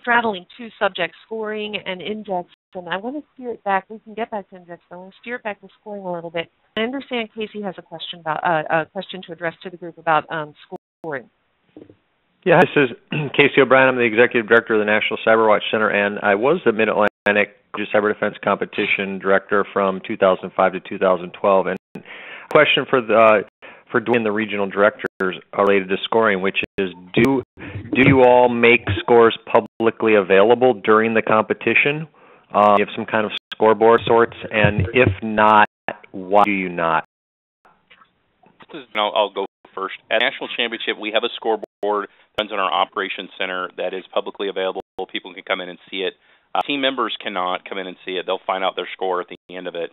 straddling two subjects, scoring and injects, and I want to steer it back. We can get back to injects, but I want to steer it back to scoring a little bit. I understand Casey has a question about uh, a question to address to the group about um, scoring. Yeah, this is Casey O'Brien. I'm the executive director of the National CyberWatch Center, and I was the Mid Atlantic Cyber Defense Competition director from 2005 to 2012. And question for the for Dwayne, the regional directors, related to scoring, which is do do you all make scores publicly available during the competition? Um, you have some kind of scoreboard sorts, and if not, why do you not? I'll, I'll go first. At National Championship, we have a scoreboard runs in our operations center that is publicly available. People can come in and see it. Uh, team members cannot come in and see it. They'll find out their score at the end of it.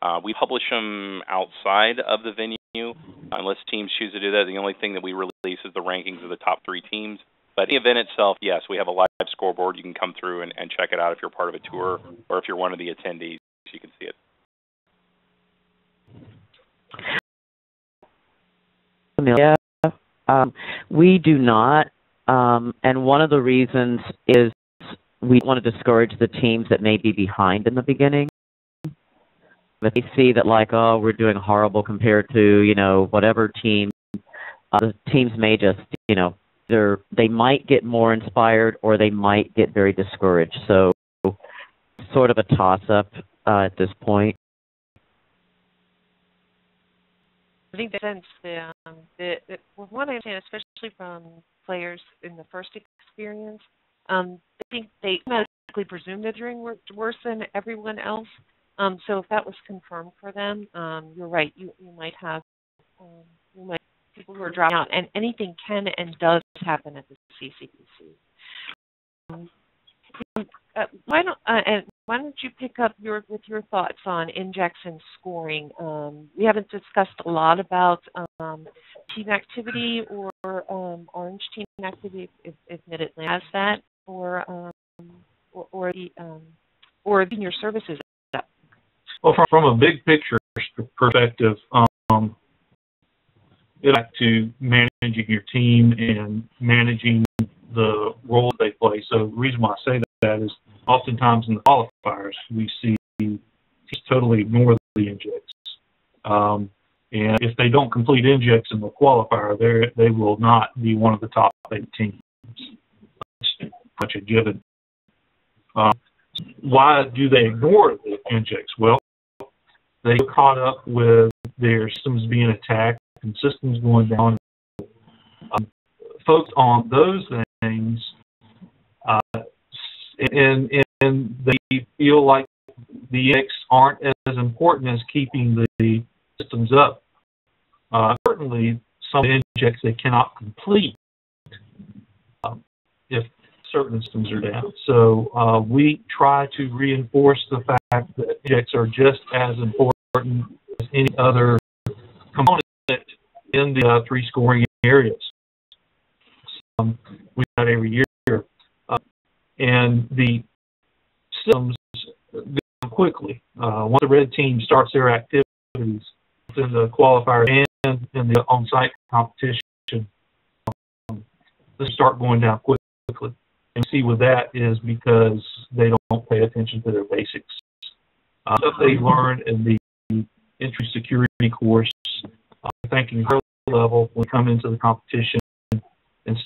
Uh, we publish them outside of the venue unless teams choose to do that. The only thing that we release is the rankings of the top three teams. But the event itself, yes, we have a live scoreboard. You can come through and, and check it out if you're part of a tour or if you're one of the attendees. You can see it. Yeah, um, we do not, um, and one of the reasons is we want to discourage the teams that may be behind in the beginning. If they see that, like, oh, we're doing horrible compared to, you know, whatever team, uh, the teams may just, you know, either they might get more inspired or they might get very discouraged. So, sort of a toss up uh, at this point. I think that sense the, um, the, the one I understand, especially from players in the first experience, um, think they automatically presume they're doing worse than everyone else. Um, so if that was confirmed for them, um, you're right. You you might have um, you might people who are dropping out, and anything can and does happen at the CCDC. Um, uh, why don't uh, and why don't you pick up your with your thoughts on injects and scoring? Um, we haven't discussed a lot about um, team activity or um, orange team activity, if, if Mid Atlantic has that, or um, or, or the um, or your services. Well, from, from a big picture perspective, um, it like to managing your team and managing the role they play. So the reason why I say that is oftentimes in the qualifiers we see just totally ignore the injects. Um, and if they don't complete injects in the qualifier, they they will not be one of the top eight teams. Much a given. Um, why do they ignore the injects? Well, they get caught up with their systems being attacked and systems going down. Um, folks on those things, uh, and, and they feel like the injects aren't as important as keeping the systems up. Uh, certainly, some injects they cannot complete certain systems are down. So uh, we try to reinforce the fact that injects are just as important as any other component in the uh, three scoring areas. Um, we do that every year. Uh, and the systems go quickly. Uh, once the red team starts their activities in the qualifier and in the on-site competition, um, they start going down quickly. And see with that is because they don't pay attention to their basics. Uh, stuff they learn in the entry security course, uh, thinking level when we come into the competition and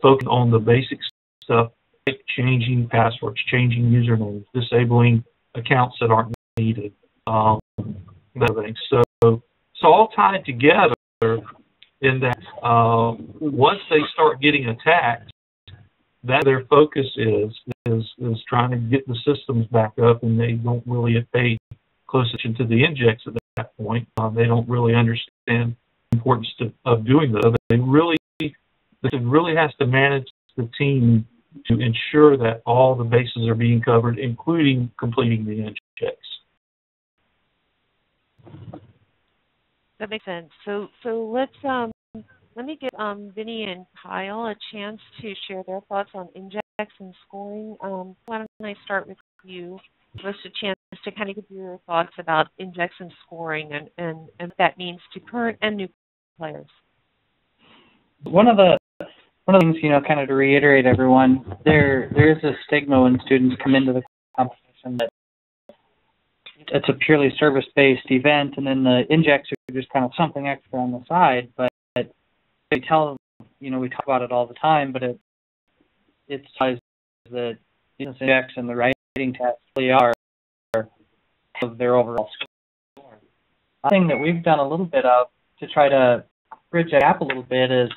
focus on the basic stuff like changing passwords, changing usernames, disabling accounts that aren't needed, um, that thing. So, so all tied together in that uh, once they start getting attacked, that their focus is is is trying to get the systems back up, and they don't really pay close attention to the injects at that point. Uh, they don't really understand the importance to, of doing that. They really, it really has to manage the team to ensure that all the bases are being covered, including completing the inch checks. That makes sense. So, so let's um, let me give um, Vinny and Kyle a chance to share their thoughts on injects and scoring. Um, why don't I start with you? Give us a chance to kind of give your thoughts about injects and scoring and, and, and what that means to current and new players? One of the one of the things, you know, kind of to reiterate everyone, there there is a stigma when students come into the competition that it's a purely service-based event, and then the injects are just kind of something extra on the side. But we tell, you know, we talk about it all the time, but it it's that know, injects and the writing tests really are of their overall score. One thing that we've done a little bit of to try to bridge that gap a little bit is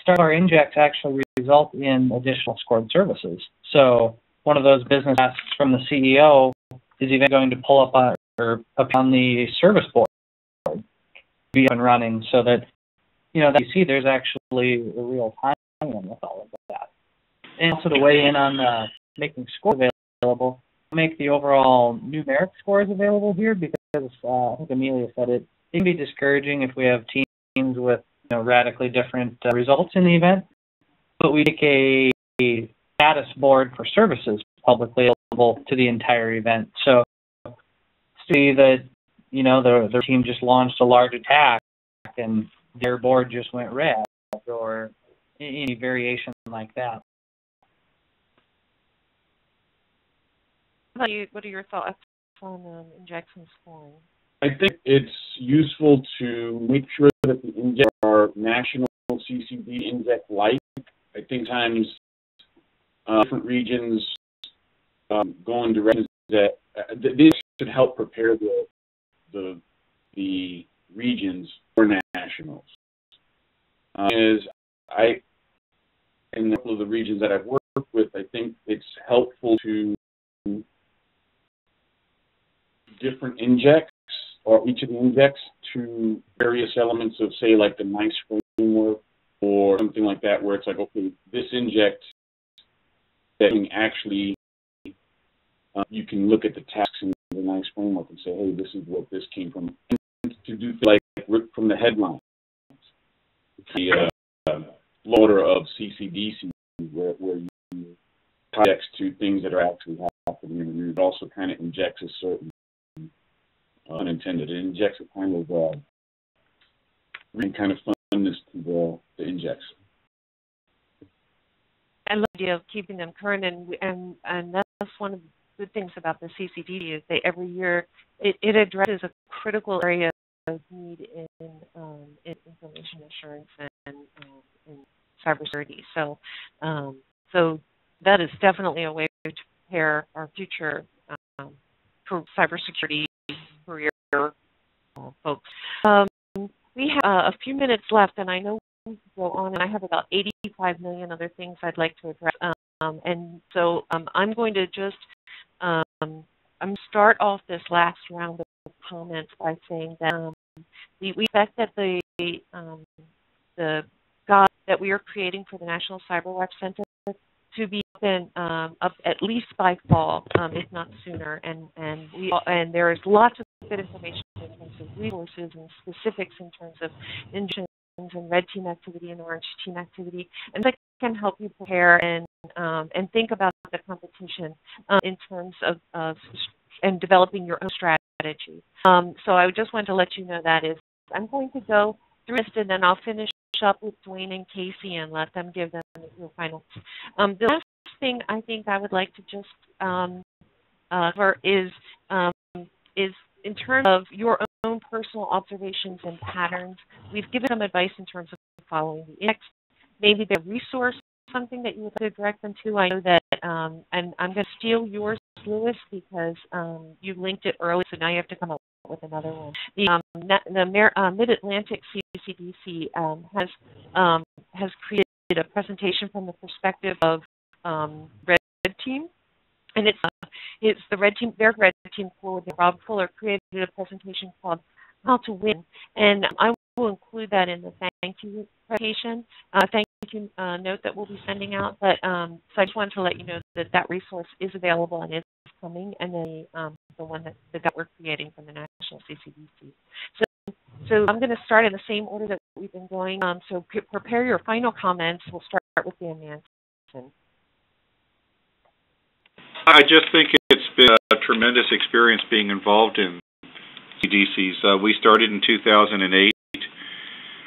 start our injects actually result in additional scored services. So one of those business asks from the CEO is even going to pull up on or upon the service board be up and running so that you know that you see there's actually a real time one with all of that. And also to weigh in on uh, making scores available, make the overall numeric scores available here because uh, I think Amelia said it. It can be discouraging if we have teams with you know, radically different uh, results in the event, but we make a status board for services publicly available to the entire event. So see that you know the the team just launched a large attack and their board just went red or any variation like that. What are, you, what are your thoughts on um, injection scoring? I think it's useful to make sure that the injects are national CCD inject like. I think times uh, different regions um, go in directions that uh, this should help prepare the the the regions for nationals. Uh, is I in a couple of the regions that I've worked with, I think it's helpful to different injects or each of the injects to various elements of say like the NICE framework or something like that where it's like okay this inject that actually uh, you can look at the tasks in the NICE framework and say hey this is what this came from to do like from the headlines the uh, loader of CCDC where, where you injects to things that are actually happening in the news. It also kind of injects a certain uh, unintended. It injects a kind of uh, kind of funness to the, the injects. I love the idea of keeping them current, and and and that's one of the good things about the CCD is they every year it, it addresses a critical area of need in, um, in information assurance and, um, in cybersecurity. So um, so that is definitely a way to prepare our future um, cybersecurity career uh, folks. Um, we have uh, a few minutes left, and I know we go on, and I have about 85 million other things I'd like to address. Um, and so um, I'm going to just um, I'm going to start off this last round of comments by saying that um, we, we expect that the um, the guide that we are creating for the National Cyber CyberWatch Center to be open um, up at least by fall, um, if not sooner. And and we and there is lots of good information in terms of resources and specifics in terms of engines and red team activity and orange team activity, and that can help you prepare and um, and think about the competition um, in terms of, of and developing your own strategy. Um, so I just want to let you know that is I'm going to go through this and then I'll finish up with Dwayne and Casey and let them give them your final. Um, the last thing I think I would like to just um, uh, cover is um, is in terms of your own personal observations and patterns. We've given some advice in terms of following the injects. Maybe the resource something that you would like to direct them to. I know that, um, and I'm going to steal yours, Lewis, because um, you linked it early, so now you have to come up with another one. The, um, the uh, Mid Atlantic CCDC um, has um, has created a presentation from the perspective of um, Red Team, and it's uh, it's the Red Team. Their Red Team coordinator Rob Fuller created a presentation called "How to Win," and I will include that in the thank you presentation. Uh, thank uh, note that we'll be sending out. But um, so I just wanted to let you know that that resource is available and is coming, and then um, the one that, that we're creating from the National CCDC. So, so I'm going to start in the same order that we've been going. Um, so pre prepare your final comments. We'll start with Dan Manson. I just think it's been a tremendous experience being involved in CDCs. Uh, we started in 2008.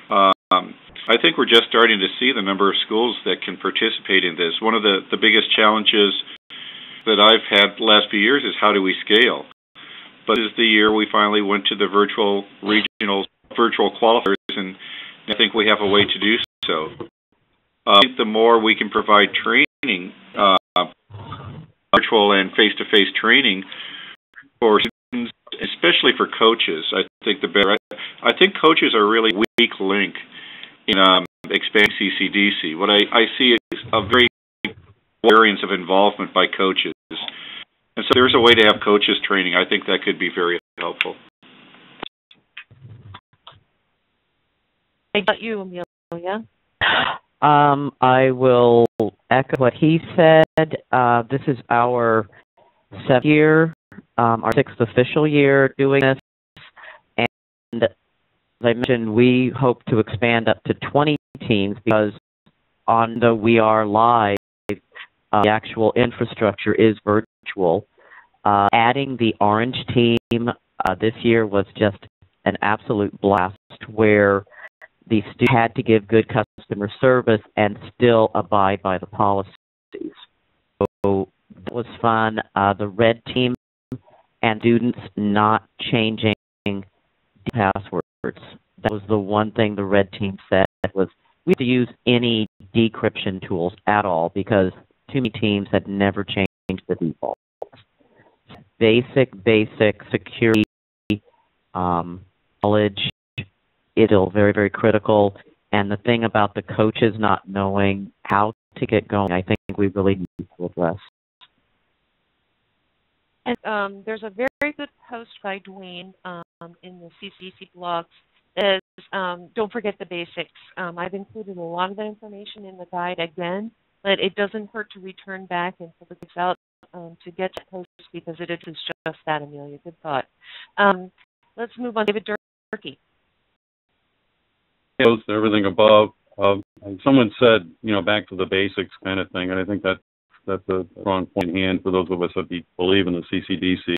Um, I think we're just starting to see the number of schools that can participate in this. One of the, the biggest challenges that I've had the last few years is how do we scale? But this is the year we finally went to the virtual regional virtual qualifiers, and I think we have a way to do so. Uh, the more we can provide training, uh, virtual and face-to-face training for students, especially for coaches, I think the better. I think coaches are really weak link in um, expanding CCDC. What I, I see is a very variance of involvement by coaches. And so there's a way to have coaches training. I think that could be very helpful. How about you, Amelia? Um, I will echo what he said. Uh, this is our seventh year, um, our sixth official year doing this, and as I mentioned, we hope to expand up to 20 teams because on the We Are Live, uh, the actual infrastructure is virtual. Uh, adding the Orange team uh, this year was just an absolute blast where the student had to give good customer service and still abide by the policies. So that was fun. Uh, the red team and students not changing passwords. That was the one thing the red team said was we have to use any decryption tools at all because too many teams had never changed the default. Basic, basic security um, knowledge is still very, very critical. And the thing about the coaches not knowing how to get going, I think we really need to address. And um, there's a very good post by Dwayne um, in the CCC blogs that is, um, don't forget the basics. Um, I've included a lot of that information in the guide again, but it doesn't hurt to return back and pull the out um, to get to post because it is just that, Amelia. Good thought. Um, let's move on. David Durkee. Everything above. Someone said, you know, back to the basics kind of thing, and I think that that's a strong point in hand for those of us that believe in the CCDC.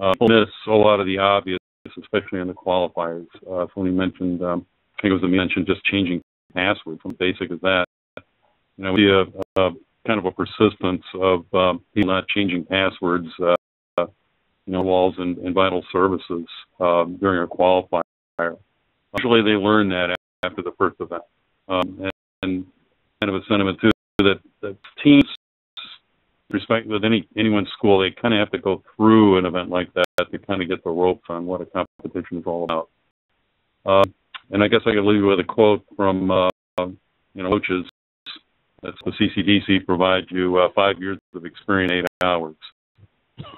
Uh, miss a lot of the obvious, especially on the qualifiers. Uh, somebody mentioned, um, I think it was a mention just changing password from basic as that. You know, we have uh, kind of a persistence of um, people not changing passwords, uh, you know, walls and, and vital services um, during a qualifier. Usually they learn that after the first event. Um, and, and kind of a sentiment too that, that teams, respect with any anyone's school, they kind of have to go through an event like that to kind of get the ropes on what a competition is all about. Um, and I guess I could leave you with a quote from uh, you know coaches. That's the CCDC provides you uh, five years of experience, eight hours.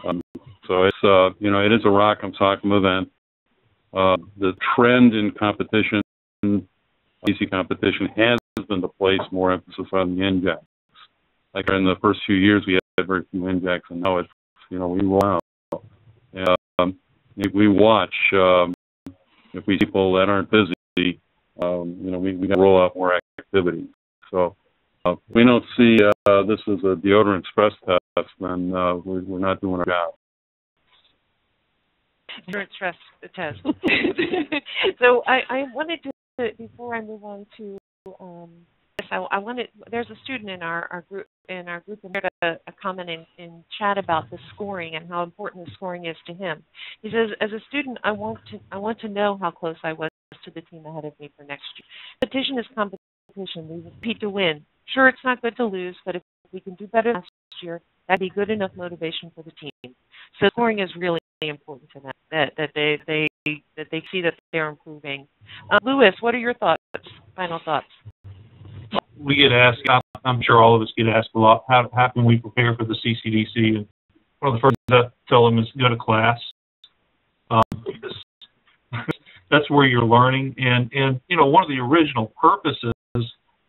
Um, so it's uh, you know it is a Rock'em Sock'em event. Uh, the trend in competition, DC competition, has been to place more emphasis on the injects. Like in the first few years, we had very few injects, and now it's you know we roll out. Um, if we watch, um, if we see people that aren't busy, um, you know we we roll out more activity. So uh, we don't see uh, this as a deodorant stress test, then uh, we're, we're not doing our job. Deodorant stress test. so I, I wanted to, before I move on to um, this, I, I wanted. There's a student in our, our group in our group and a, a comment in, in chat about the scoring and how important the scoring is to him. He says, as a student, I want to I want to know how close I was to the team ahead of me for next year. Competition is competition. We compete to win. Sure, it's not good to lose, but if we can do better next year, that'd be good enough motivation for the team. So scoring is really important to them. That that they they that they see that they're improving. Uh, Lewis, what are your thoughts? Final thoughts. We get asked. I'm sure all of us get asked a lot. How how can we prepare for the CCDC? And one of the first things I tell them is go to class. Um, that's where you're learning, and and you know one of the original purposes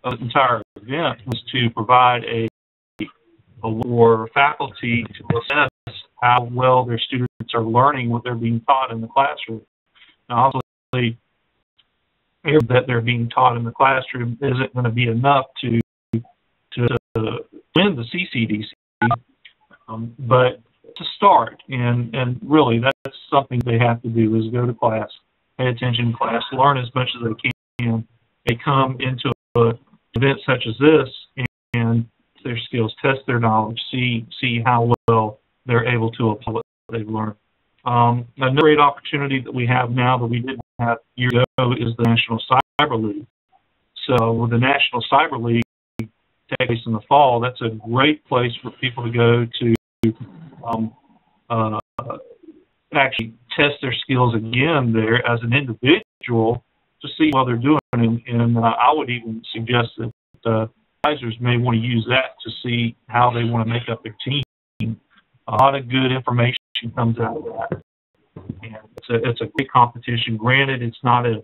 of the entire event was to provide a, a for faculty to assess how well their students are learning what they're being taught in the classroom. Now, obviously, that they're being taught in the classroom isn't going to be enough to to win the CCDC, um, but to start and and really that's something they have to do is go to class, pay attention to class, learn as much as they can, they come into an event such as this and, and their skills, test their knowledge, see see how well they're able to apply what they've learned. Um, another great opportunity that we have now that we didn't have years ago is the National Cyber League. So the National Cyber League take place in the fall, that's a great place for people to go to um, uh, actually test their skills again there as an individual to see how they're doing. And, and uh, I would even suggest that uh, advisors may want to use that to see how they want to make up their team. A lot of good information comes out of that. And it's a, it's a great competition. Granted, it's not a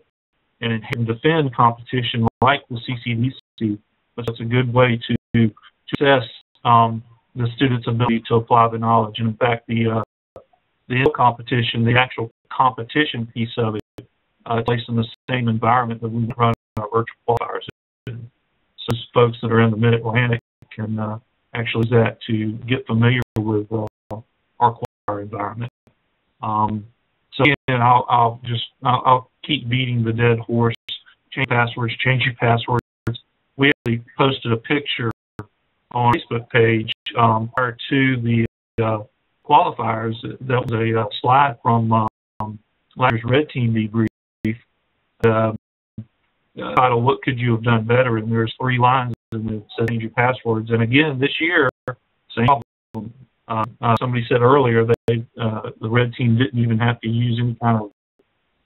an inherit defend competition like the CCDC, but it's a good way to, to assess um, the student's ability to apply the knowledge. And in fact, the uh, the competition, the actual competition piece of it, uh, placed in the same environment that we run our virtual qualifiers. So folks that are in the Mid Atlantic can uh, actually use that to get familiar with uh, our qualifier environment. Um, so again, I'll, I'll just I'll, I'll keep beating the dead horse. Change passwords, change your passwords. We actually posted a picture on Facebook page um, prior to the uh, qualifiers. That was a uh, slide from um, last year's red team debrief. Uh, title, what could you have done better? And there's three lines and it says change your passwords. And again, this year, same problem. Uh, uh, somebody said earlier that they, uh, the red team didn't even have to use any kind of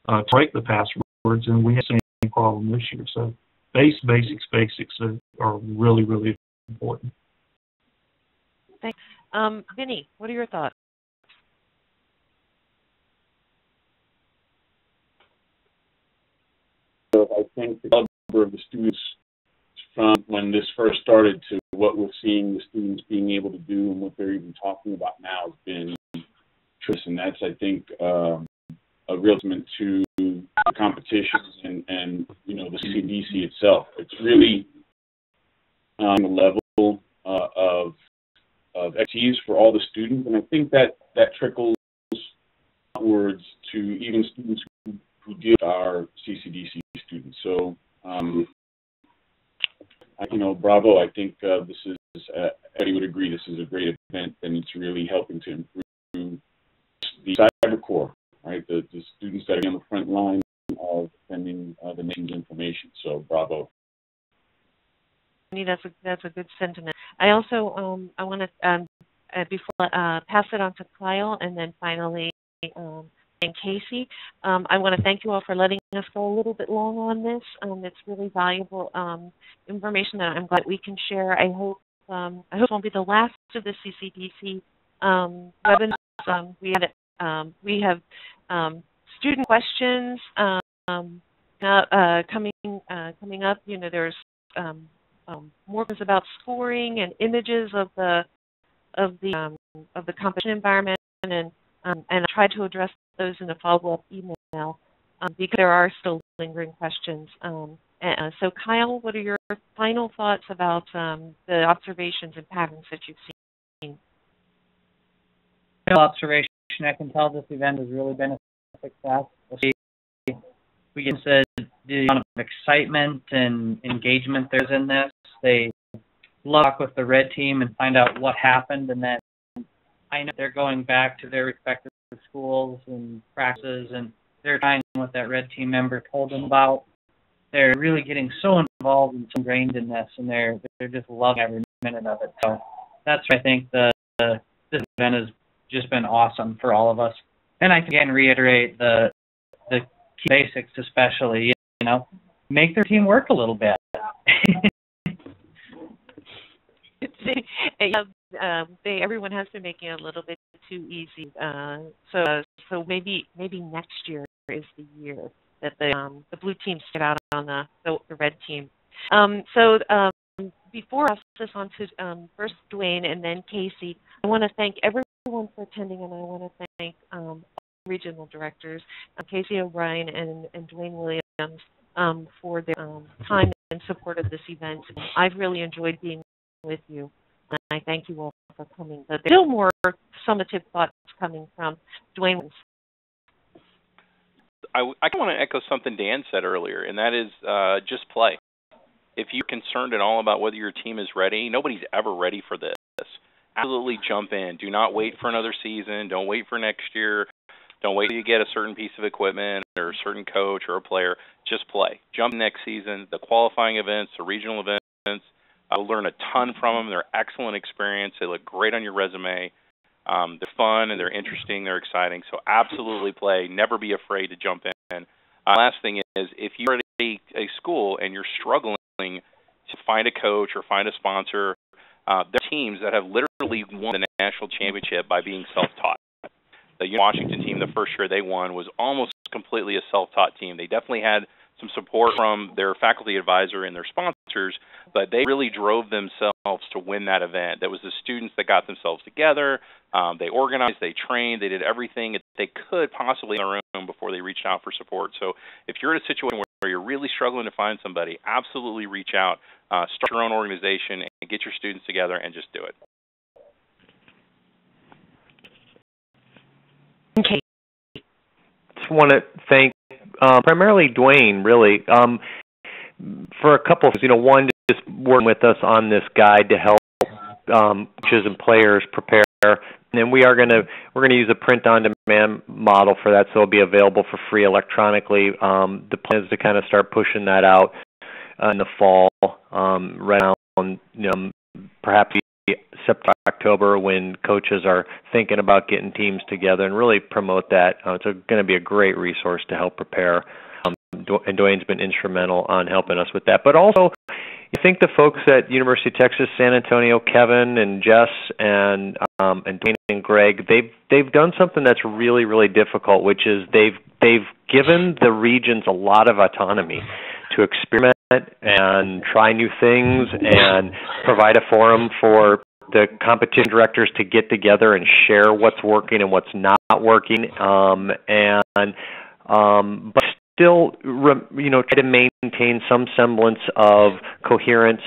uh, to break the passwords, and we have the same problem this year. So, base basics basics are, are really really important. Thanks, um, Vinny. What are your thoughts? So I think the number of the students from when this first started to what we're seeing the students being able to do and what they're even talking about now has been tremendous, and that's I think um, a real testament to the competitions and and you know the CCDC itself. It's really on the level uh, of of expertise for all the students, and I think that that trickles outwards to even students who, who deal with our CCDC students. So um, you know, bravo. I think uh, this is, uh, Eddie would agree, this is a great event and it's really helping to improve the cyber corps, right? The, the students that are on the front line of defending uh, the nation's information. So bravo. That's a, that's a good sentiment. I also um, I want to um, uh, before uh, pass it on to Kyle and then finally um, and Casey. Um, I want to thank you all for letting us go a little bit long on this. Um, it's really valuable um, information that I'm glad we can share. I hope um, I hope it won't be the last of the CCDC um, webinars. Um, we had we have student questions um, uh, coming uh, coming up. You know, there's more about scoring and images of the of the of the competition environment and um, and I tried to address those in a follow-up email um, because there are still lingering questions. Um, and, uh, so, Kyle, what are your final thoughts about um, the observations and patterns that you've seen? Observation, I can tell this event has really been a success. We get the, the amount of excitement and engagement there's in this. They talk with the red team and find out what happened, and then I know they're going back to their respective schools and practices, and they're trying what that red team member told them about. They're really getting so involved and so ingrained in this, and they're they're just loving every minute of it. So that's I think the, the this event has just been awesome for all of us. And I can again reiterate the the key basics, especially you know, make their team work a little bit. um, they everyone has been making it a little bit too easy. Uh, so so maybe maybe next year is the year that the um, the blue team get out on the, the the red team. Um, so um, before I pass this on to um, first Dwayne and then Casey, I want to thank everyone for attending, and I want to thank um, regional directors, uh, Casey O'Brien and, and Dwayne Williams, for their time and support of this event. I've really enjoyed being with you. And I thank you all for coming. But there's still more summative thoughts coming from Dwayne. I, I want to echo something Dan said earlier, and that is uh, just play. If you're concerned at all about whether your team is ready, nobody's ever ready for this. Absolutely jump in. Do not wait for another season. Don't wait for next year. Don't wait till you get a certain piece of equipment or a certain coach or a player. Just play. Jump next season. The qualifying events, the regional events. I'll learn a ton from them. They're excellent experience. They look great on your resume. Um, they're fun and they're interesting. They're exciting. So absolutely play. Never be afraid to jump in. Uh, last thing is, if you're at a, a school and you're struggling to find a coach or find a sponsor, uh, there are teams that have literally won the national championship by being self-taught. The Washington team, the first year they won, was almost completely a self-taught team. They definitely had some support from their faculty advisor and their sponsors, but they really drove themselves to win that event. That was the students that got themselves together. Um, they organized, they trained, they did everything that they could possibly in their own before they reached out for support. So if you're in a situation where you're really struggling to find somebody, absolutely reach out, uh, start your own organization, and get your students together and just do it. Okay. Just want to thank uh, primarily Dwayne, really, um, for a couple of things. You know, one, just working with us on this guide to help um, coaches and players prepare. And we are going to we're going to use a print-on-demand model for that, so it'll be available for free electronically. Um, the plan is to kind of start pushing that out uh, in the fall, um, around you know, perhaps September, October, when coaches are thinking about getting teams together and really promote that. Uh, it's going to be a great resource to help prepare. Um, and Dwayne's been instrumental on helping us with that. But also, I think the folks at University of Texas San Antonio, Kevin and Jess and um, and Dwayne and Greg, they've they've done something that's really really difficult, which is they've they've given the regions a lot of autonomy to experiment and try new things and provide a forum for the competition directors to get together and share what's working and what's not working um, and um, but still you know try to maintain some semblance of coherence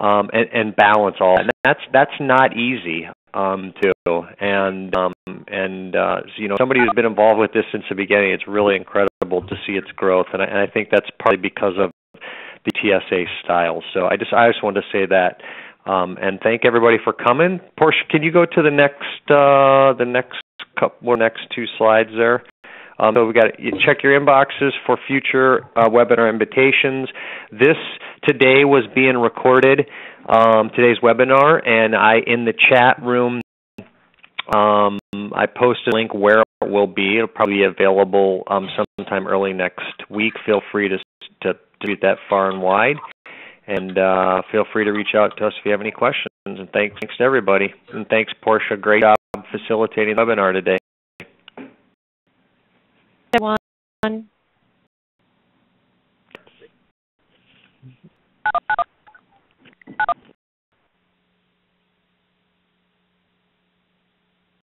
um, and, and balance all and that's that's not easy um, to and um, and uh, you know somebody who's been involved with this since the beginning it's really incredible to see its growth and I, and I think that's partly because of the TSA style. So I just I just wanted to say that. Um, and thank everybody for coming. Portia, can you go to the next uh, the next couple next two slides there? Um, so we got you check your inboxes for future uh, webinar invitations. This today was being recorded. Um, today's webinar, and I in the chat room. Um, I posted a link where it will be. It'll probably be available um, sometime early next week. Feel free to to distribute that far and wide. And uh, feel free to reach out to us if you have any questions. And thanks, thanks to everybody. And thanks, Portia. Great job facilitating the webinar today. Everyone.